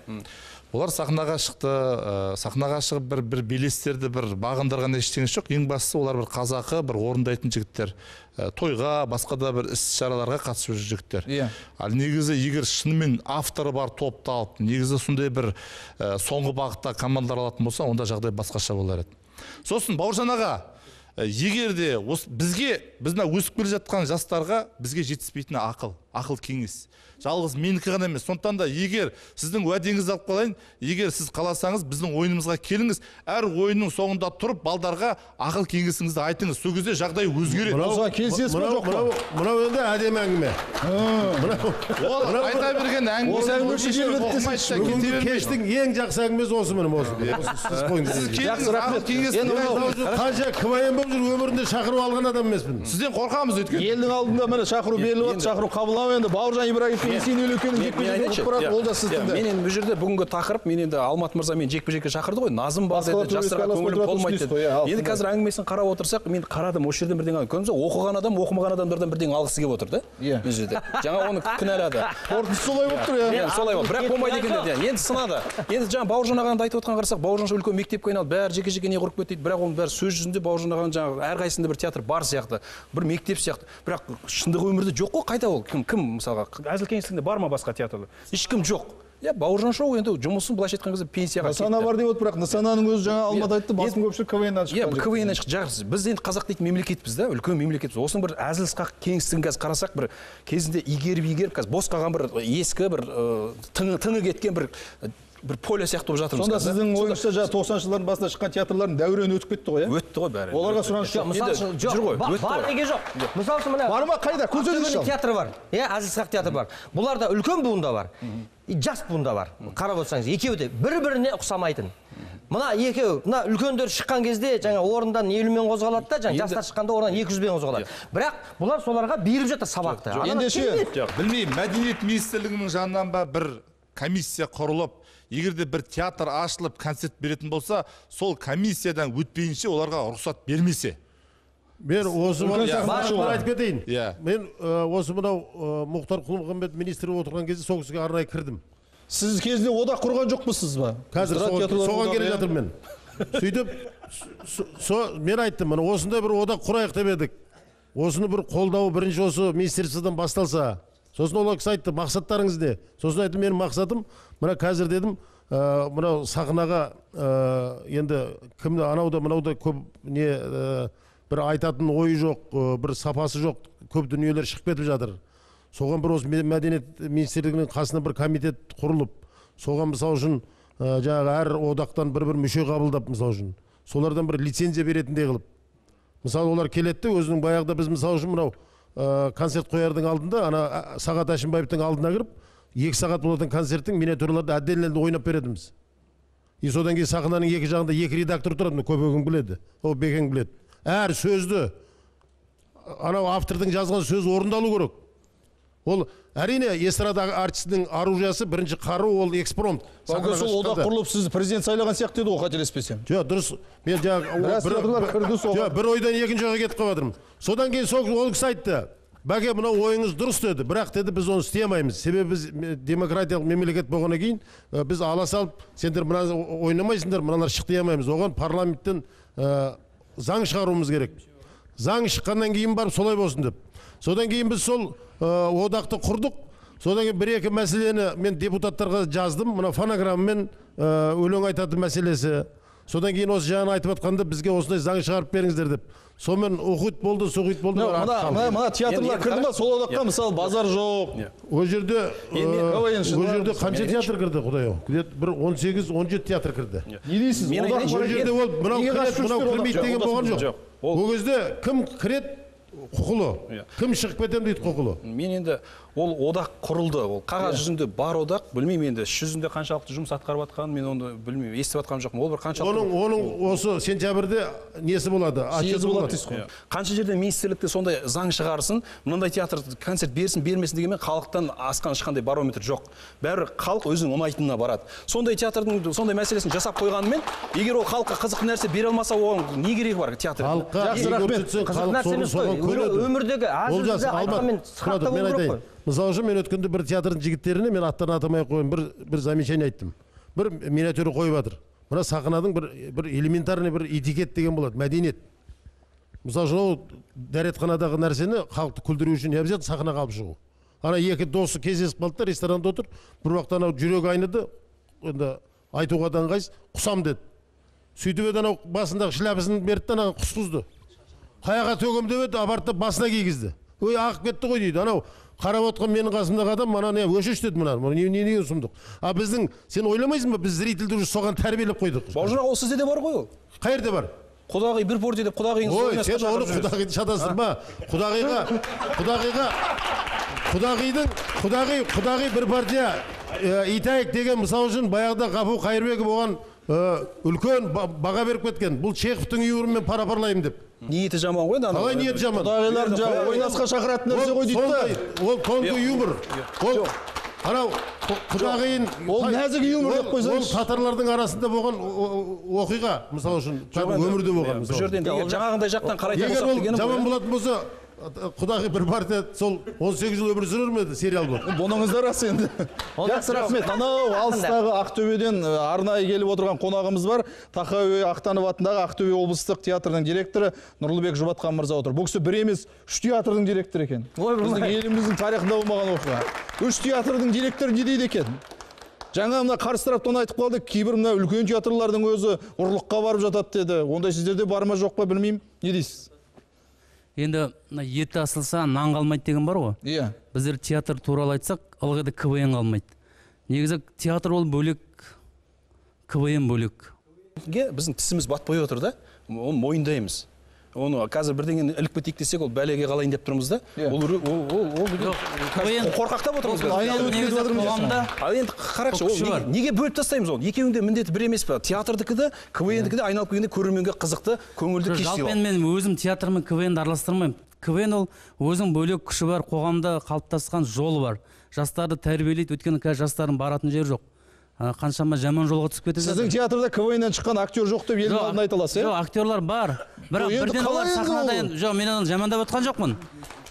олар сахнаға шықты ә, сахнаға шығып бір бір белестерді бір бағындырған ештеңесі жоқ. Ең бастысы олар бір қазақы бір орындайтын жігіттер. Ә, тойға басқа да бір іс шараларға қатысып жүрген жігіттер.
Иә.
ал негізі егер шынымен авторы бар топты алып негізі сондай бір ә, соңғы бағытта командалар алатын болса онда жағдай басқаша болар еді. Сосын бауыржан аға егер де осы бізге біз мына өсіп келе жатқан жастарға бізге жетіспейтін ақыл. Ақыл кеңес. Жалғыз менікі ғана емес сондықтан да егер сіздің уәдеңізді алып қалайын егер сіз қаласаңыз біздің ойынымызға келіңіз әр ойынның соңында тұрып балдарға ақыл кеңесіңізді айтыңыз. Сол кезде жағдай өзгереді.
Осыған келісесіз бе
мынау
жоқ па
мынау мынау енді әдемі әңгіме. Мынау
ол айта берген әңгіме
Осы әңгіме үшін
ешкім
келбетті
оқымайды да,
бүгінгі
кете бермейді.
кештің ең жақсы әңгімесі осы міне осы.
Мынау-
қанша квн болып жүр өмірінде шақырып алған адам емеспін.
Сізден қорқамыз өйткені.
Елдің алдында міне шақыру беріліп жатыр шақыру қабылдау енді бауыржан ибраевпен есенәлі екеуінің
мен-
жекпе
айтайыншы,
болып барады
иә,
ол да сіз
иә, мен енді бұл жерде бүгінгі тақырып мен енді алмат мырза мен жекпе жекке шақырды ғой. Назым бар деді жастарға көңілім толмайды
иә,
деді. енді қазір әңгімесін қарап отырсақ мен қарадым осы жерден бірдеңе көрдіңіз ба оқыған адам оқымаған адамдардан бірдеңе алғысы келіп отыр да
Иә.
мына жерде. Жаңа оны кінәлады.
Қорытындысы солай болып тұр иә.
Солай болды бірақ болмайды екен деді иә. енді сынады. Енді жаңа бауыржан ағаны айтып отқанға қарасақ бауыржан ше үлкен мектепке айналды бәрі жеке жеке не құрып кетті дейді. Бірақ оның бәрі сөз жүзінде бауыржан ағаның жаңағы әрқайсысында бір театр бар сияқты бір мектеп сияқты. Бірақ шындық өмірде жоқ қой қайда ол? Кім кім мысалға әзіл кеңістігінде бар ма басқа театрлар? Ешкім жоқ. Иә бауыржан шоу енді жұмысын былайша айтқан кезде пенсияға
нысана бар деп отыр бірақ нысананың өзі жаңа алматы айтты басым көпшілік квннан
иә
шыққан
квн шықты жақсы біз енді қазақ дейтін мемлекетпіз да үлкен мемлекетпіз. Осының бір әзіл сықақ кеңістігін қазір қарасақ бір кезінде игеріп игеріп қазір бос қалған бір ескі бір тыңы кеткен бір бір поле сияқты болып жатырмыз
сонда сіздің ойыңызша жаңағы тоқсаныншы жылдардың басында шыққан театрлардың дәурені өтіп кетті ғой иә?
өтті ғой бәрі.
Оларға сұраныс
жоқ. Мысалы үшін жоқ бар неге жоқ? Мысалы үшін мына
бар ма қайда? Көрсетіңізші.
Театры бар иә? Әзіл сықақ театры бар. Бұларда үлкен буын да бар и жас буын да бар. Қарап отырсаңыз екеуі де бір біріне ұқсамайтын. Мына екеуі мына үлкендер шыққан кезде жаңа орындан елумен қозғалады да жаңа жастар шыққанда орындан екі жүзбен қозғалады бірақ бұлар соларға беріп жатыр сабақты.
Ендеше
білмеймін мәдениет министрлігінің жанынан ба бір комиссия құрылып егер де бір театр ашылып концерт беретін болса сол комиссиядан өтпейінше оларға рұқсат бермесе.
Мен осы айтып кетейін.
Иә.
мен осы мынау мұхтар құл мұхаммед министр отырған кезде сол кісіге арнайы кірдім.
Сіз кезінде одақ құрған жоқпысыз ба?
Қазір соған келе жатырмын мен. Сөйтіп со- мен айттым міне осындай бір одақ құрайық деп едік. Осыны бір қолдауы бірінші осы министерстводан басталса сосын ол кісі айтты мақсаттарыңыз не? Сосын айттым менің мақсатым мына қазір дедім ә, мынау сахнаға ә, енді кімді анау да мынау да көп не ә, бір айтатын ойы жоқ ә, бір сапасы жоқ көп дүниелер шығып кетіп жатыр. Соған бір осы мәдениет министрлігінің қасына бір комитет құрылып соған мысалы үшін ә, жаңағы әр одақтан бір бір мүше қабылдап мысалы үшін солардан бір лицензия беретіндей қылып. Мысалы олар келеді де өзінің баяғыда біз мысалы үшін мынау концерт қоярдың алдында ана сағат әшімбаевтың алдына кіріп екі сағат болатын концерттің миниатюраларды отдельно ойнап беретінбіз. И содан кейін сахнаның екі жағында екі редактор тұрады мына көбегің біледі ол бекең біледі. Әр сөзді анау автордың жазған сөзі орындалу керек. Ол әрине эстрада артистінің оружиясы бірінші қару ол экспромт.
Бауке, сол одақ құрылып сізді президент сайлаған сияқты еді ғой қателеспесем.
Жоқ дұрыс. Мен жаңағы бір-
театрлар кірді соған.
жоқ, бір ойдан екінші ойға кетіп қалып жатырмын содан кейін сол ол кісі айтты бәке мынау ойыңыз дұрыс деді бірақ деді біз оны істей алмаймыз себебі біз демократиялық мемлекет болғаннан кейін ә, біз ала салып сендер мына ойнамайсыңдар мыналар шық дей алмаймыз оған парламенттен ә, заң шығаруымыз керек. Заң шыққаннан кейін барып солай болсын деп содан кейін біз сол ә, одақты құрдық. Содан кейін бір екі мәселені мен депутаттарға жаздым. Мына фонограммамен өлең айтатын мәселесі. Содан кейін осы жаңа айтып жатқанда бізге осындай заң шығарып беріңіздер деп. Сонымен ухит болды сухит болды
мына театрлар кірді ма? сол одаққа мысалы базар жоқ.
Ол жерде ол жерде қанша театр кірді құдай ау? Где бір 18 17 театр кірді.
Не дейсіз?
Ол жерде ол мынау кіреді мынау кірмейді деген болған жоқ
ол
кезде кім кіреді? Құқылы
Иә.
кім шығып кетемін дейді құқылы
мен енді ол одақ құрылды. Ол қағаз жүзінде бар одақ. Білмеймін енді іс жүзінде қаншалықты жұмыс атқарып жатқанын мен оны білмеймін. Естіп жатқан жоқпын. Ол бір қаншалықты
оның оның осы сентябрьде несі болады?
Съезі
отчеты
болады дейсіз ғой.
Иә. қанша жерде министрлікте сондай заң шығарсын мынандай театр концерт берсін бермесін дегенмен халықтан асқан ешқандай барометр жоқ. Бәрібір халық өзінің ұнайтынына барады. Сондай театрдың сондай мәселесін жасап қойғанымен егер ол халыққа қызықты нәрсе бере алмаса оған не керегі бар театр
халыққа
Жақсы, рахмет.
қызық нәрсе емес қой. өмірдегі керек қой.
Мысалы үшін мен өткенде бір театрдың жігіттеріне мен аттарын атамай ақ қояйын бір бір замечание айттым бір миниатюра қойып жатыр мына сахнаның бір бір элементарный бір этикет деген болады мәдениет мысалы үшін ол дәретханадағы нәрсені халықты күлдіру үшін не обязательно сахнаға алып шығу ана екі досы кездесіп қалды да ресторанда отыр бір уақытта анау жүрегі айныды енді айтуға да ыңғайсыз құсам деді сөйтіп еді анау басындағы шляпасын берді да анаған құсқызды қаяққа төгем деп еді апарды да басына кигізді өй ағып кетті ғой дейді анау қарап отқан менің қасымдағы адам мына не өшеш деді мына. Мына не не деген сұмдық? А біздің сен ойламайсың ба? Біз зрительді уже соған тәрбиелеп қойдық.
Бауыржан ол сізде де бар ғой ол?
Қай жерде бар?
Құдағи бір порте деп құдағиыңыз
ой сен оны құдағиды шатастырма құдағиға құдағиға құдағидың құдағи құдағи бір партия ә, итайық деген мысалы үшін баяғыда ғафу қайырбеков оған ә, үлкен ба- баға беріп кеткен. Бұл чеховтың үйірімен пара парлаймын деп.
Ниеті жаман ғой ана
қалай ниет жаман
құдағилардың жаңағы ойнасқа шақыратын нәрсе ғой дейді да
ол тонкий юмор. Ол анау құдағиын
ол нәзік юмор деп
ол- ол татарлардың арасында болған оқиға мысалы үшін өмірде болған
бұл жерде енді егер жаңағындай жақтан қарайтын
егер
болсақ
ол
дегенім ғой,
жаман болатын болса құдағи бір партия сол 18 жыл өмір сүрер ме еді сериал болып
бұныңыз да рас енді. Жақсы рахмет. Анау алыстағы ақтөбеден арнайы келіп отырған қонағымыз бар. Тахауи ахтанов атындағы ақтөбе облыстық театрының директоры нұрлыбек жұбатқан мырза отыр. Бұл кісі бір емес үш театрдың директоры екен. Біздің еліміздің тарихында болмаған оқиға. Үш театрдың директоры не дейді екен? Жаңа мына қарсы тараптан айтып қалды кейбір мына үлкен театрлардың өзі ұрлыққа барып жатады деді. Ондай сіздерде бар ма жоқ па білмеймін. Не дейсіз?
Енді мына еті асылса нан қалмайды деген бар ғой.
Иә.
Біздер театр туралы айтсақ ылғи да квн қалмайды. Негізі театр ол бөлек квн бөлек.
Біздің тісіміз батпай отыр да. Оны мойындаймыз. Оны қазір бірдеңені іліп кетейік десек ол бәлеге қалайын деп тұрмыз да.
Иә.
ол қорқақтап отырмыз ал енді қараңызшы
Сол
ол неге, бөліп тастаймыз оны? Екеуінің де міндеті бір емес па театрдікі де квндікі де айналып келгенде көрерменге қызықты көңілді кеш
жалпы мен өзім театр мен квнді араластырмаймын. Квн ол өзінің бөлек күші бар қоғамда қалыптасқан жолы бар. Жастарды тәрбиелейді. Өйткені қазір жастардың баратын жері жоқ. Қаншама жаман жолға түсіп кетіп
сіздің театрда квннен шыққан актер жоқ деп елдің алдына айта аласыз
жоқ
иә
актерлар бар. Бірақ
Жоқ,
бірден олар сахнада енді жоқ мен оны жамандап отқан жоқпын.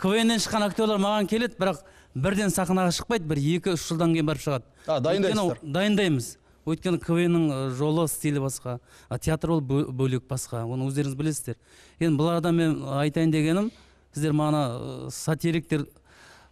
Квннен шыққан актерлар маған келеді бірақ бірден сахнаға шықпайды бір екі үш жылдан кейін барып шығады.
А, дайындайсыздар.
Дайындаймыз. Өйткені квннің жолы стилі басқа а театр ол бө- бөлек басқа. Оны өздеріңіз білесіздер. Енді бұларда мен айтайын дегенім сіздер мана сатириктер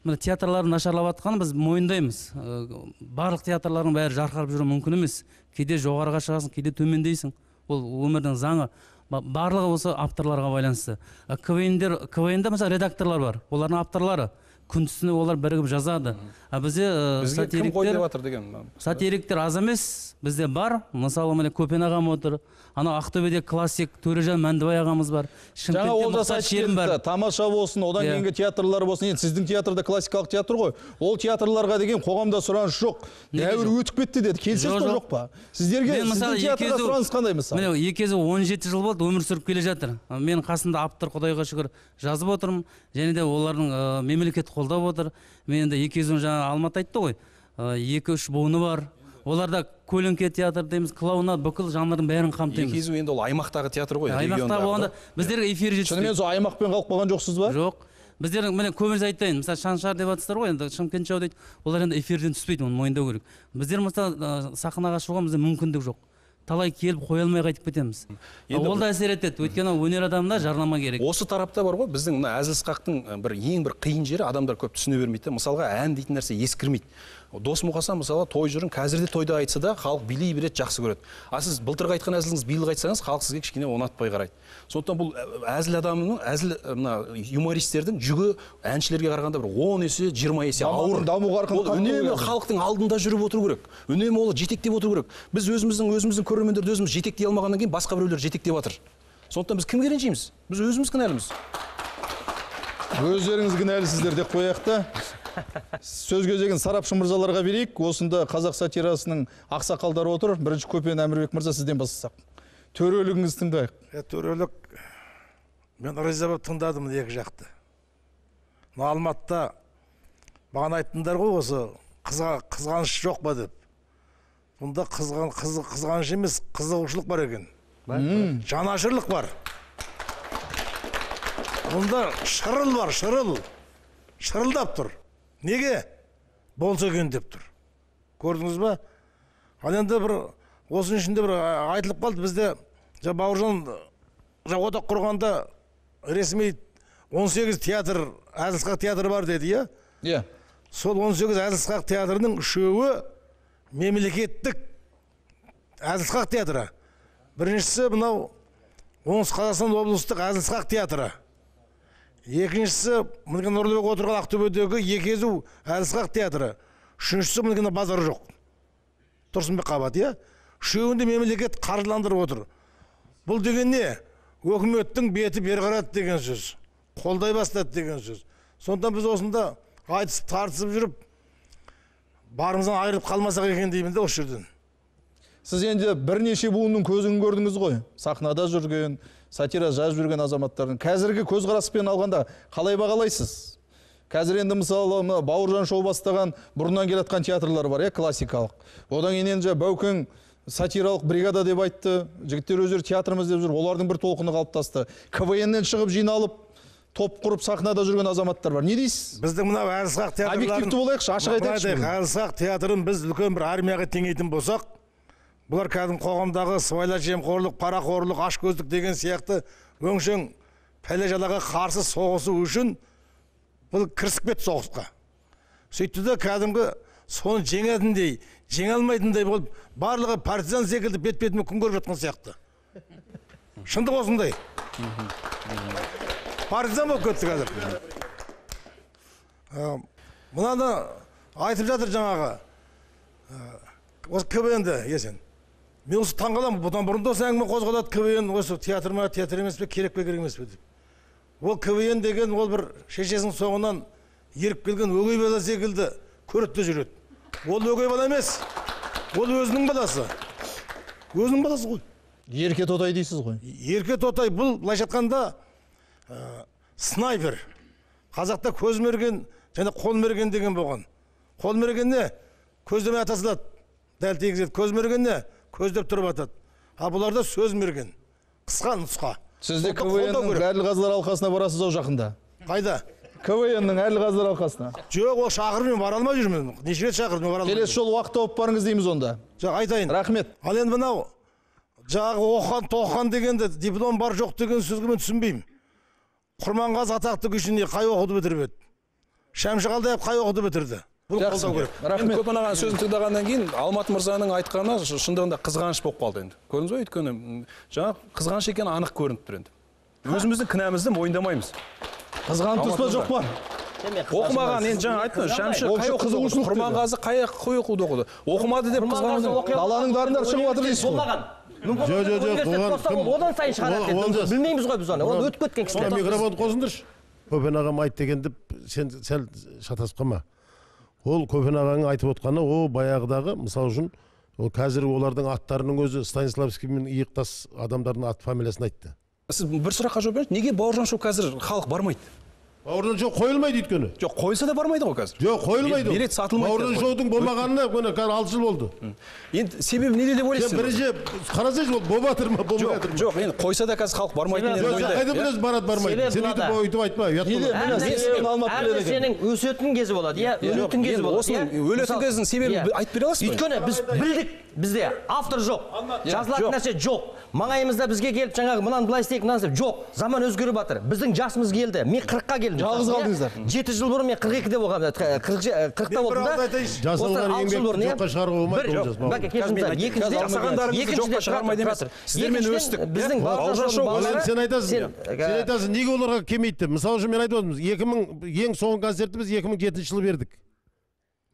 мына театрлардың нашарлап жатқанын біз мойындаймыз. Ы, барлық театрлардың бәрі жарқырап жүру мүмкін емес. Кейде жоғарыға шығасың кейде төмендейсің. Ол өмірдің заңы. Ба- барлығы осы авторларға байланысты. Квндер квнде мысалы редакторлар бар. Олардың авторлары. Күндіз олар бірігіп жазады. А бізде
бізге кім қой деп жатыр деген?
сатириктер аз емес. Бізде бар. Мысалы міне көпен ағам отыр. Анау ақтөбеде классик төрежан мәндібай ағамыз бар.
Жаңа олжас айтып
бар
тамаша болсын. Одан
Иә.
кейінгі театрлар болсын. Енді сіздің театрда классикалық театр ғой. Ол театрларға деген қоғамда сұраныс жоқ. Дәуір өтіп кетті деді. Келісесіз ба
жоқ.
па? Сіздерге сіздің театрға сұраныс қандай мысалы?
міне екі он жеті жыл болды өмір сүріп келе жатыр. Мен қасында автор құдайға шүкір жазып отырмын. Және де олардың ы, мемлекет қолдап отыр. Мен енді екі жаңа алмат айтты ғой екі үш буыны бар. Оларда көлеңке театр дейміз клоунад бүкіл жанрдың бәрін қамтимыз.
Екі езу енді ол аймақтағы театр ғой
аймақта болғанда
да.
біздерге эфир жетіспейді.
Шынымен сол аймақпен қалып қалған жоқсыз ба?
Жоқ. Біздер міне көбірек айтайын мысалы шаншар деп жатсыздар ғой енді шымкент шоу дейді олар енді эфирден түспейді оны мойындау керек. Біздер мысалы ы, сахнаға шығуға бізде мүмкіндік жоқ. Талай келіп қоя алмай қайтып кетеміз.
Енді
ол да әсер етеді. Өйткені өнер адамына жарнама керек.
Осы тарапта бар ғой біздің мына әзіл сықақтың бір ең бір қиын жері адамдар көп түсіне бермейді да мысалға ән дейтін нәрсе ескірмейді. Дос мұқасан мысалы той жырын қазір де тойда айтса да халық билей береді жақсы көреді. А сіз былтырғы айтқан әзіліңіз биылғы айтсаңыз халық сізге кішкене ұнатпай қарайды. Сондықтан бұл ә, әзіл адамның әзіл ә, мына юмористердің жүгі әншілерге қарағанда бір он есе жиырма есе ауыр.
даму қарқыны
үнемі халықтың алдында жүріп отыру керек. Үнемі ол жетектеп отыру керек. Біз өзіміздің өзіміздің көрермендерді өзіміз жетектей алмағаннан кейін басқа біреулер жетектеп жатыр сондықтан біз кімге ренжиміз? Біз өзіміз кінәліміз.
Өздеріңіз кінәлісіздер деп қояйық та. Сөз кезегін сарапшы мырзаларға берейік. Осында қазақ сатирасының ақсақалдары отыр. Бірінші көпен әмірбек мырза сізден бастасақ. Төрелігіңізді тыңдайық.
Е төрелік мен риза болып тыңдадым екі жақты. Мына алматыда маған айттыңдар ғой осы қызға қызғаныш жоқ па деп. Бұнда қызған қыз, қызғаныш емес қызығушылық бар екен. Жанашырлық бар. Бұнда шырыл бар шырыл. Шырылдап тұр. Неге? Болса екен деп тұр. Көрдіңіз ба? Ал енді бір осының ішінде бір айтылып қалды бізде жаңа бауыржан жаңа одақ құрғанда ресми 18 театр әзілсқақ театры бар деді иә?
Иә.
Сол 18 әзілсқақ театрының үшеуі мемлекеттік әзілсқақ театры. Біріншісі мынау оңтүстік қазақстан облыстық әзілсқақ театры. Екіншісі мінекей нұрлыбек отырған ақтөбедегі екі езу әзілсқақ театры. Үшіншісі мінекей базар жоқ. Тұрсынбек қабат иә? Үшеуін де мемлекет қаржыландырып отыр. Бұл деген не өкіметтің беті бері қарады деген сөз қолдай бастады деген сөз. Сондықтан біз осында айтысып тартысып жүріп барымыздан айырылып қалмасақ екен деймін де осы жерден.
Сіз енді бірнеше буынның көзін көрдіңіз ғой. Сахнада жүрген сатира жазып жүрген азаматтардың қазіргі көзқараспен алғанда қалай бағалайсыз? Қазір енді мысалы мына бауыржан шоу бастаған бұрыннан келе жатқан театрлар бар иә классикалық. Одан кейін енді бәукең сатиралық бригада деп айтты жігіттер өздері театрымыз деп жүр олардың бір толқыны қалыптасты. Квннен шығып жиналып топ құрып сахнада жүрген азаматтар бар. Не дейсіз?
Біздің мынау әлісқақ театрларын
Объективті болайықшы, ашық айтайықшы
әлісқақ театрын біз үлкен бір армияға теңейтін болсақ бұлар кәдімгі қоғамдағы сыбайлас жемқорлық парақорлық ашкөздік деген сияқты өңшең пәле жалаға қарсы соғысу үшін бұл кірісіп кетті соғысқа. Сөйтті де кәдімгі соны жеңетіндей жеңе алмайтындай болып барлығы партизан секілді бет бетімен күн көріп жатқан сияқты. Шындық осындай. Партизан болып кетті қазір. Мынаны айтып жатыр жаңағы осы квн ді есен? Мен осы таңқаламын бұдан бұрын да осы әңгіме қозғалады. Квн осы театр ма театр емес пе керек пе керек емес пе деп. Ол квн деген ол бір шешесінің соңынан еріп келген өгей бала секілді көреді де жүреді. Ол өгей бала емес ол өзінің баласы. Өзінің баласы ғой.
Ерке тотай дейсіз ғой.
Ерке тотай бұл былайша айтқанда ә, снайпер. Қазақта көз мерген және қол мерген деген болған. Қол мерген не? Көздемей ата салады дәл тигізеді көз мерген не? Көздеп тұрып атады. А бұларда сөз мерген. Қысқа нұсқа.
Сіз де
Сондықтан қолдау
квн
керек.
әділ қазылар алқасына барасыз ау жақында?
Қайда?
Квн ның әділ қазылар алқасына.
Жоқ ол шақырып мен бара алмай жүрмін неше рет шақырды мен бара алмай
келесі жолы уақыт тауып барыңыз дейміз онда.
Жоқ айтайын.
Рахмет.
Ал енді мынау жаңағы оқыған тоқыған дегенді диплом бар жоқ деген сөзге мен түсінбеймін. Құрманғазы атақты күйшіне қай оқуды бітіріп еді? Шәмші қалдаяқов қай оқуды бітірді? Бұл
жақсы
қолдау керек.
енді
рахмет.
Көпен ағаның сөзін тыңдағаннан кейін алмат мырзаның айтқаны шындығында қызғаныш болып қалды енді. Көрдіңіз ба өйткені жаңағы қызғаныш екені анық көрініп тұр енді. Өзіміздің кінәмізді мойындамаймыз.
Қызғанып тұрсыз ба
Алмат
жоқ па
оқымаған енді жаңа айттым шәмші
Ол
қай оқыды? Құрманғазы қай оқуды оқыды? Оқымады деп қызғану
даланың дарындары шығып жатыр дейсіз ғой.
Жоқ, жоқ, жоқ, оған
одан сайын шығарады білмейміз ғой біз оны. Ол өтіп кеткен кісілер.
Микрофон қосыңдаршы. Көпен ағам айт дегенді сен сәл шатасып қалма. Ол көпен ағаның айтып отқаны ол баяғыдағы мысалы үшін ол қазір олардың аттарының өзі станиславскиймен иықтас адамдардың ат фамилиясын айтты.
Сіз бір сұраққа жауап беріңізші неге бауыржан шоу қазір халық бармайды?
Бауыржан шоу қойылмайды өйткені.
Жоқ қойса да бармайды ғой қазір.
Жоқ қойылмайды
билет сатылмайды
бауыржан шоудың болмағанына міне қазір алты жыл болды.
Енді себебі неде деп ойлайсыз
бірінші қарасайшы ол болып жатыр ма болмай
жоқ
жатыр ма?
жоқ енді қойса да қазір халық бармайтын
Себебі-
жоқ сен қайда
енді
білесің барады бармайды. сен өйтіп өйтіп айтпа ұят
нәрсенің өсетін кезі болады иә? Өлетін кезі болады
осының
иә?
өлетін кезінің себебін
иә.
айтып бере аласыз ба?
өйткені біз білдік бізде. Автор жоқ. Жазылатын нәрсе жоқ. Маңайымызда бізге келіп жаңағы мынаны былай істейік мынаны істейік. Жоқ заман өзгеріп жатыр. Біздің жасымыз келді. Мен қырыққа келдім
Жалғыз
мысалы,
қалдыңыздар.
иә? жеті жыл бұрын мен қырық екіде болғанмын. Қырықта болдым да.
Жасалған еңбекті
иә?
жоққа шығаруға болмайды.
Сіздермен өстік.
біздің
Иә?
сен айтасың
сен,
сен айтасың неге оларға келмейді? Деп мысалы үшін мен айтып отырмын. екі мың ең соңғы концертті біз екі мың жетінші жылы бердік.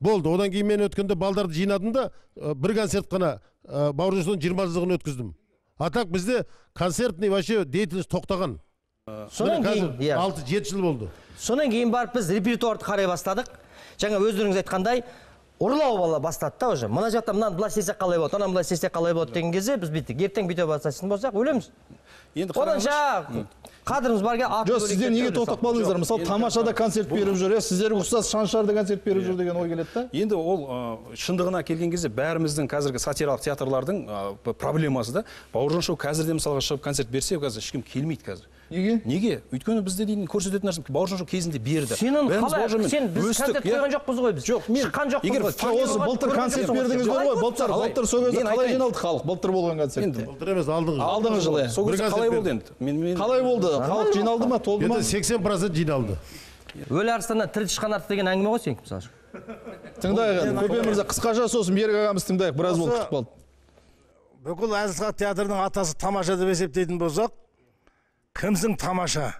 Болды. Одан кейін мен өткенде балдарды жинадым да бір концерт қана бауыржан жиырма жылдығын өткіздім. А так бізде концертный вообще деятельность тоқтаған.
Содан кейін иә.
алты жеті жыл болды.
Содан кейін барып біз репертуарды қарай бастадық. Жаңа өздеріңіз айтқандай ұрлау бала бастады да уже. Мына жақта мынаны былай істесек қалай болады ананы былай істесек қалай болады деген кезде біз бүйттік ертең бүйте бастайтын болсақ өлеміз.
Енді
одан қадіріміз бар екен аты
жоқ сіздер неге тоқтап қалдыңыздар мысалы тамашада концерт беріп жүр иә? Сіздер ұқсас шаншарда концерт беріп жүр деген ой келеді да?
Енді ол ы, шындығына келген кезде бәріміздің қазіргі сатиралық театрлардың проблемасы да бауыржан шоу қазір де мысалға шығып концерт берсе қазір ешкім келмейді қазір.
Неге?
Неге? Өйткені бізде дейін көрсететін нәрсе бауыржан шоу кезінде берді.
Сен оны қалай? сен біз
өстік,
концерт
иә.
қойған жоқпыз ғой біз.
Жоқ мен
шыққан жоқпыз
егер
осы былтыр концерт бердіңіздер ғой былтыр былтыр сол кезде қалай жиналды халық былтыр болған концертте
енді
былтыр емес алдыңғы жыл.
алдыңғы жылы. Иә.
сол кезде қалай болды? енді мен,
қалай болды? Халық жиналды ма? Толды ма?
енді сексен процент жиналды.
Өлі арыстаннан тірі тышқан артық деген әңгіме ғой сенікі мысалы. Үшін
тыңдайық енді. көпен мырза қысқаша сосын берік ағамызды тыңдайық. Біраз болды күтіп қалды.
бүкіл әзілхат театрының атасы тамаша деп есептейтін болсақ кімсің тамаша?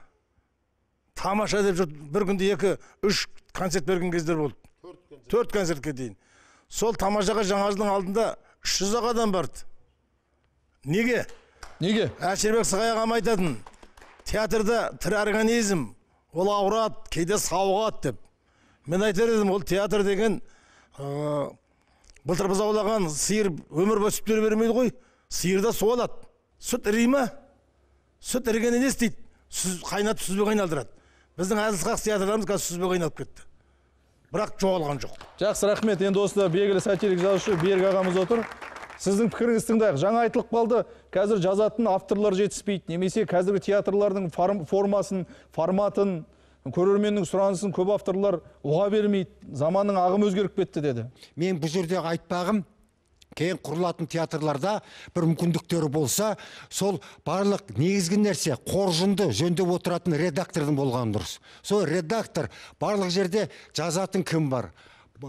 Тамаша деп жұрт бір күнде екі үш концерт берген кездер болды. Төрт концертке дейін. Сол тамашаға жаңа жылдың алдында үш жүз ақ адам барды. Неге?
Неге?
Әшірбек сығай ағам айтатын театрда тірі организм ол ауырады кейде сауығады деп. Мен айтар едім ол театр деген ә, былтыр біз аулаған сиыр өмір бойы сүт бере бермейді ғой. Сиыр да су алады сүт іри ма? Сүт ірігенде не істейді? Сүз қайнатып сүзбе қайналдырады. Біздің әзіл театрларымыз қазір сүзбе қайналып кетті. Бірақ жоғалған жоқ.
Жақсы рахмет. Енді осында белгілі сатирик жазушы берік ағамыз отыр. Сіздің пікіріңізді тыңдайық. Жаңа айтылып қалды. Қазір жазатын авторлар жетіспейді. Немесе қазіргі театрлардың фарм- формасын форматын көрерменнің сұранысын көп авторлар ұға бермейді. Заманның ағымы өзгеріп кетті деді.
Мен бұл жерде айтпағым кейін құрылатын театрларда бір мүмкіндіктері болса сол барлық негізгі нәрсе қоржынды жөндеп отыратын редактордың болғаны дұрыс. Сол редактор барлық жерде жазатын кім бар?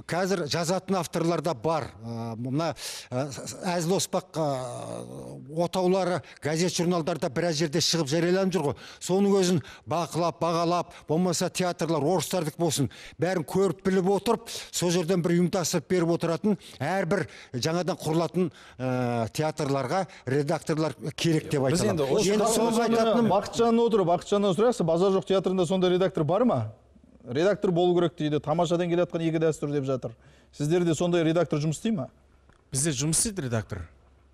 Қазір жазатын авторлар да бар. Мына әзіл оспақ отаулары газет журналдарда біраз жерде шығып жарияланып жүр ғой. Соның өзін бақылап бағалап болмаса театрлар орыстардікі болсын бәрін көріп біліп отырып сол жерден бір ұйымдастырып беріп отыратын әрбір жаңадан құрылатын ә, театрларға редакторлар керек деп
Біз
айта
енді
соңғы айтатыным
бақытжан отыр бақытжаннан сұрайықшы базар жоқ театрында сондай редактор бар ма? Редактор болу керек дейді тамашадан келе жатқан игі дәстүр деп жатыр. Сіздерде сондай редактор жұмыс істей ма
бізде жұмыс істейді редактор.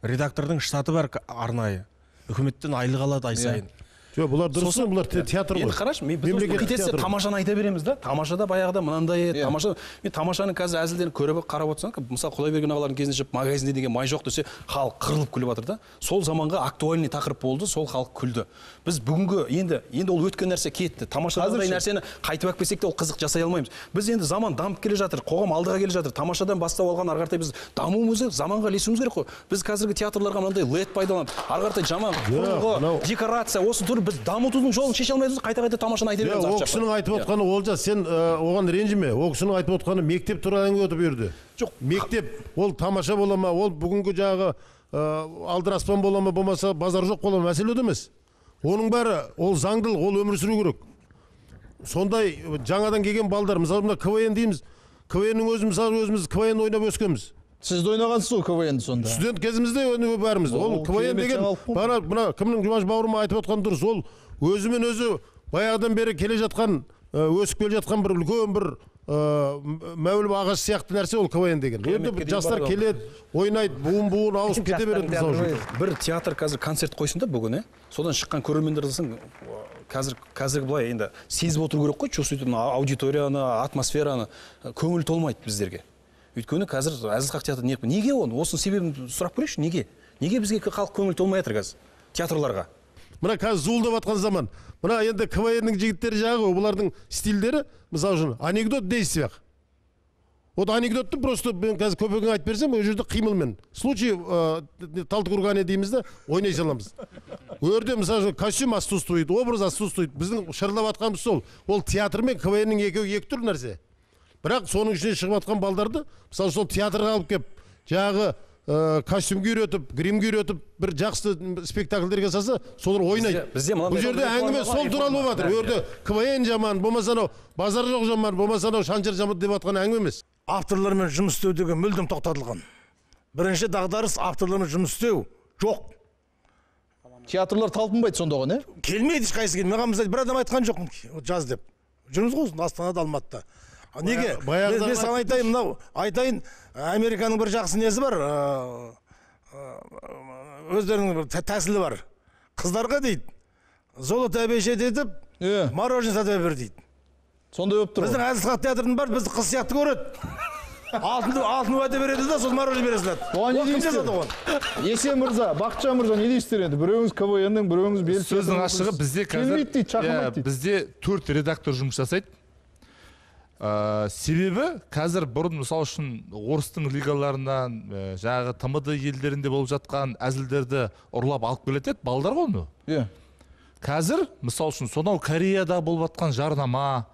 Редактордың штаты бар арнайы. Үкіметтен айлық алады ай сайын.
Жоқ бұлар дұрыс бұлар те- театр ғой.
енді қарашы мен біз тамашаны айта береміз да. Тамашада баяғыда мынандай еді тамаша мен тамашаның қазір әзілдерін көріп қарап отырсаң мысалы құдайберген ағалардың кезінде магазинде деген май жоқ десе халық қырылып күліп жатыр да. Сол заманға актуальный тақырып болды сол халық күлді. Біз бүгінгі енді енді ол өткен нәрсе кетті. Тамашадай нәрсені қайтып алып келсек те ол қызық жасай алмаймыз. Біз енді заман дамып келе жатыр қоғам алдыға келе жатыр. Тамашадан бастап алған ары қаратай біз дамуымыз керек заманға ілесуіміз керек қой. Біз қазіргі театрларға мынандай лед пайдаланып ары қаратай жаман құрылғы декорация осы түр біз дамытудың жолын шеше алмай қайта қайта тамашаны айта
Иә,
береміз
ол кісінің айтып отқаны олжас сен оған ренжіме ол кісінің айтып отқаны мектеп туралы әңгіме отыр бұл жерде
Жоқ,
мектеп ол тамаша бола ма? ол бүгінгі жаңағы алдыраспан бола ма болмаса базар жоқ бола ма? мәселе ода емес. оның бәрі ол заңдылық ол өмір сүру керек. сондай жаңадан келген балдар мысалы мына квн дейміз. Квннің өзі мысалы өзіміз квн ойнап өскенбіз.
Сіз де ойнағансыз ғой квн сонда.
Студент кезімізде бәріміз ол квн деген бара мына кімнің жұмаш бауырым айтып отқаны дұрыс. Ол өзімен өзі баяғыдан бері келе жатқан өсіп келе жатқан бір үлкен бір ә, мәуіліп ағаш сияқты нәрсе ол квн деген. Енді жастар келеді ойнайды буын буын ауысып кете береді мысалы үшін.
бір театр қазір концерт қойсын да бүгін иә содан шыққан көрермендер десең қазір қазіргі былай енді сезіп отыру керек қой. Мына аудиторияны атмосфераны көңіл толмайды біздерге. Өйткені қазір әзілхақ театр не неге оны осының себебін сұрап көрейікші неге? Неге бізге халық көңіл толмай жатыр қазір театрларға?
Мына қазір зуылдап жатқан заман. Мына енді квннің жігіттері жағы бұлардың стильдері мысалы үшін анекдот действиях вот анекдотты просто мен қазір көпеге айтып берсем ол жерде қимылмен. Случай ә, талдыкургане дейміз да ойнай саламыз. Ол жерде мысалы үшін костюм отсутствует образ отсутствует біздің шырылдап жатқанымыз сол. Ол театр мен квннің екеуі екі түрлі нәрсе? Бірақ соның ішінен шығып жатқан балдарды мысалы сол театрға алып келіп жаңағы ә, костюмге үйретіп гримге үйретіп бір жақсы спектакльдер жасаса солар ойнайды.
Бізде-
бұл жерде әңгіме сол туралы болып жатыр ол жерде квн жаман болмаса анау базар жоқ жаман болмаса анау шаншар жаман деп жатқан әңгіме емес.
Авторлармен жұмыс істеу деген мүлдем тоқтатылған. Бірінші дағдарыс авторлармен жұмыс істеу жоқ.
Театрлар талпынбайды сонда оған иә
келмейді ешқайсысы келмейді. Маған мысалы бір адам айтқан жоқ жаз деп. Жүрміз ғой осында астанада алматыда. Неге? Мен, мен саған айтайын мынау айтайын американың бір жақсы несі бар ыыы, ыыы, өздерінің бір тә- тәсілі бар. Қыздарға дейді. Золото обещать етіп
иә
мороженое сатып бер дейді.
Сондай болып тұр
біздің
ғой
әзілхақ театрдың бәрі бізді қыз сияқты көреді. Алтын алтын уәде береді да сосын мороженое бере салады.
Оған не дейсіздер?
оған
есен мырза бақытжан мырза не дейсіздер енді? Біреуіңіз квннің біреуіңіз бел
сөздің ашығы бізде қазір
келмейді дейді
иә,
шақырмайды дейді.
бізде төрт редактор жұмыс жасайды. Ә, себебі қазір бұрын мысалы үшін орыстың лигаларынан ә, жаңағы тмд елдерінде болып жатқан әзілдерді ұрлап алып келетін еді балдар ғой оны.
Иә.
Қазір мысалы үшін сонау кореяда болып жатқан жарнама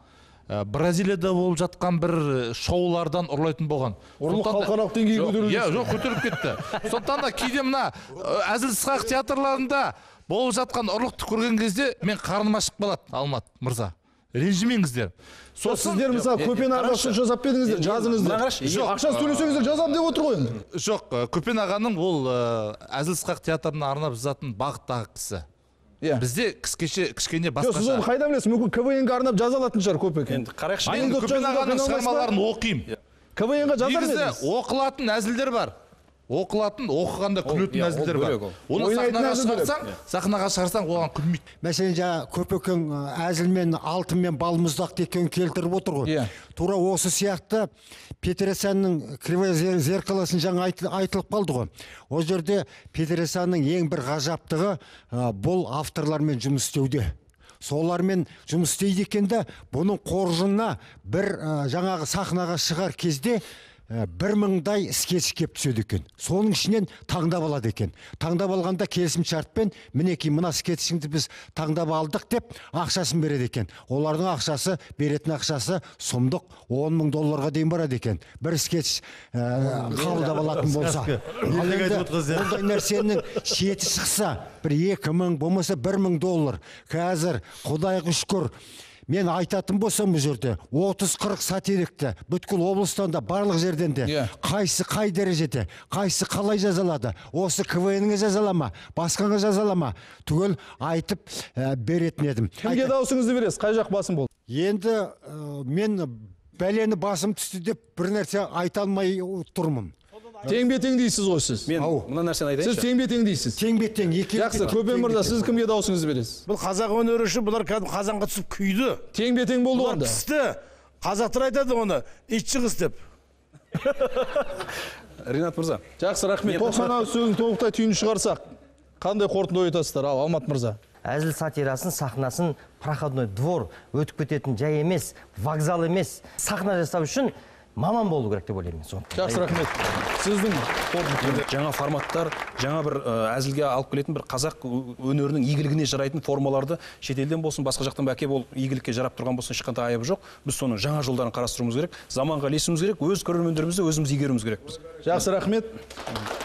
ә, бразилияда болып жатқан бір шоулардан ұрлайтын болған.
Ұрлық халықаралық деңгейге көтерілді.
иә жоқ көтеріліп кетті. Сондықтан да кейде мына әзіл сықақ театрларында болып жатқан ұрлықты көрген кезде мен қарным ашып қалады алмат мырза. Ренжімеңіздер сосын
сіздер мысалы көпен жасап па едіңіздер жазыңыздар. жоқ ақшасын төлесеңіздер жазамын деп отыр ғой енді.
Жоқ көпен ағаның ол әзіл сықақ театрына арнап жазатын бағыттағы кісі.
Иә.
Бізде кішкеше кішкене
жоқ сіз оны
басқаша
қайдан білесіз? Мүмкін квнға арнап жаза алатын шығар көпеке
енді қарайықшы.
Мен көпен ағаның шығармаларын оқимын.
Квнға жазар ма
негізі оқылатын әзілдер бар. Оқылатын оқығанда күлетін
иә,
әзілдер бар
бөлек ол.
оны сахнаға шығарсаң сахнаға шығарсаң оған күлмейді
мәселен жаңа көпекең әзілмен алтын мен балмұздақ екеуін келтіріп отыр ғой.
Иә.
тура осы сияқты петросянның кривое зер- зеркалосын жаңа айт- айтылып қалды ғой. Ол жерде петросянның ең бір ғажаптығы бұл авторлармен жұмыс істеуде. Солармен жұмыс істейді екен да бұның қоржынына бір ы, жаңағы сахнаға шығар кезде ә, бір мыңдай скетч кеп түседі екен. Соның ішінен таңдап алады екен. Таңдап алғанда келісім шартпен мінекей мына скетчіңді біз таңдап алдық деп ақшасын береді екен. Олардың ақшасы беретін ақшасы сұмдық 10 мың долларға дейін барады екен. Бір скетч ә, қабылдап алатын болса. Ондай нәрсенің шеті шықса бір екі мың болмаса бір мың доллар. Қазір құдайға шүкір мен айтатын болсам бұл жерде 30-40 сатирикті бүткіл облыстан да барлық жерден де
Иә.
қайсы қай дәрежеде қайсы қалай жазалады осы квнге жазала ма басқаға жазала ма түгел айтып ә, беретін едім.
Кімге дауысыңызды бересіз? Қай жақ басым болды?
Енді ә, мен бәлені басым түсті деп бір нәрсе айта алмай тұрмын.
Теңбе тең дейсіз ғой сіз
мен мына нәрсені
сіз
айтайыншы
теңбе тең дейсіз
теңбе тең екеуі
жақсы көпен мырза сіз кімге дауысыңызды бересіз
бұл қазақ өнері үшін бұлар кәдімгі қазанға түсіп күйді
теңбе тең болды ғой
пісті қазақтар айтады оны ит шығыс деп
ринат мырза
жақсы рахмет тоқсан ауыз сөзін толықтай түйін шығарсақ қандай қорытынды ой айтасыздар ал алмат мырза
әзіл сатирасын сахнасын проходной двор өтіп кететін жай емес вокзал емес сахна жасау үшін маман болу керек деп ойлаймын мен сондықтан.
Жақсы рахмет. Сіздің
жаңа форматтар жаңа бір әзілге алып келетін бір қазақ өнерінің игілігіне жарайтын формаларды шетелден болсын басқа жақтан әкеп ол игілікке жарап тұрған болсын ешқандай айыбы жоқ. Біз соның жаңа жолдарын қарастыруымыз керек заманға ілесуіміз керек өз көрермендерімізді өзіміз игеруіміз керекпіз
жақсы рахмет.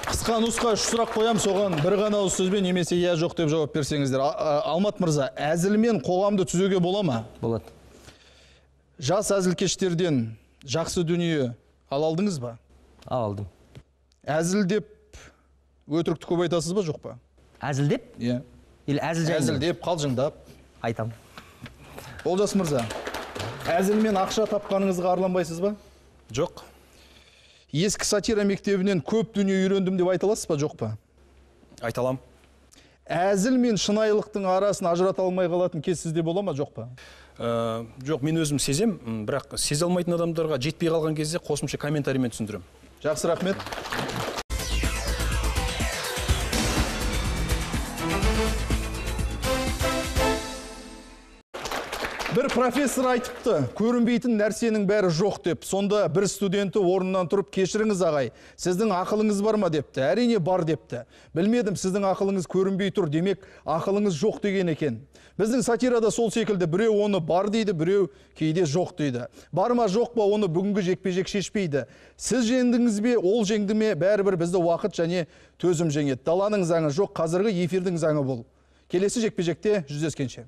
Қысқа нұсқа үш сұрақ қоямын соған бір ғана ауыз сөзбен немесе иә жоқ деп жауап берсеңіздер. Алмат мырза әзілмен қоғамды түзеуге бола ма?
Болады.
Жас әзілкештерден жақсы дүние ала алдыңыз ба?
Алдым.
әзіл деп өтірікті көп айтасыз ба жоқ па?
Әзілдеп
иә.
Или әзіл
әзілдеп қалжыңдап.
Айтамын
олжас мырза әзілмен ақша тапқаныңызға арланбайсыз ба?
Жоқ.
Ескі сатира мектебінен көп дүние үйрендім деп айта аласыз ба жоқ па?
Айта аламын
әзіл мен шынайылықтың арасын ажырата алмай қалатын кез сізде бола ма жоқ па?
Ә, жоқ мен өзім сезем бірақ сезе алмайтын адамдарға жетпей қалған кезде қосымша комментариймен түсіндіремін.
Жақсы рахмет. Бір профессор айтыпты көрінбейтін нәрсенің бәрі жоқ деп. Сонда бір студенті орнынан тұрып кешіріңіз ағай сіздің ақылыңыз бар ма? депті. Әрине бар депті. Білмедім сіздің ақылыңыз көрінбей тұр демек ақылыңыз жоқ деген екен біздің сатирада сол секілді біреу оны бар дейді біреу кейде жоқ дейді. Бар ма жоқ па оны бүгінгі жекпе жек шешпейді. Сіз жеңдіңіз бе ол жеңді ме бәрібір бізді уақыт және төзім жеңеді. Даланың заңы жоқ қазіргі эфирдің заңы бұл. Келесі жекпе жекте жүздескенше.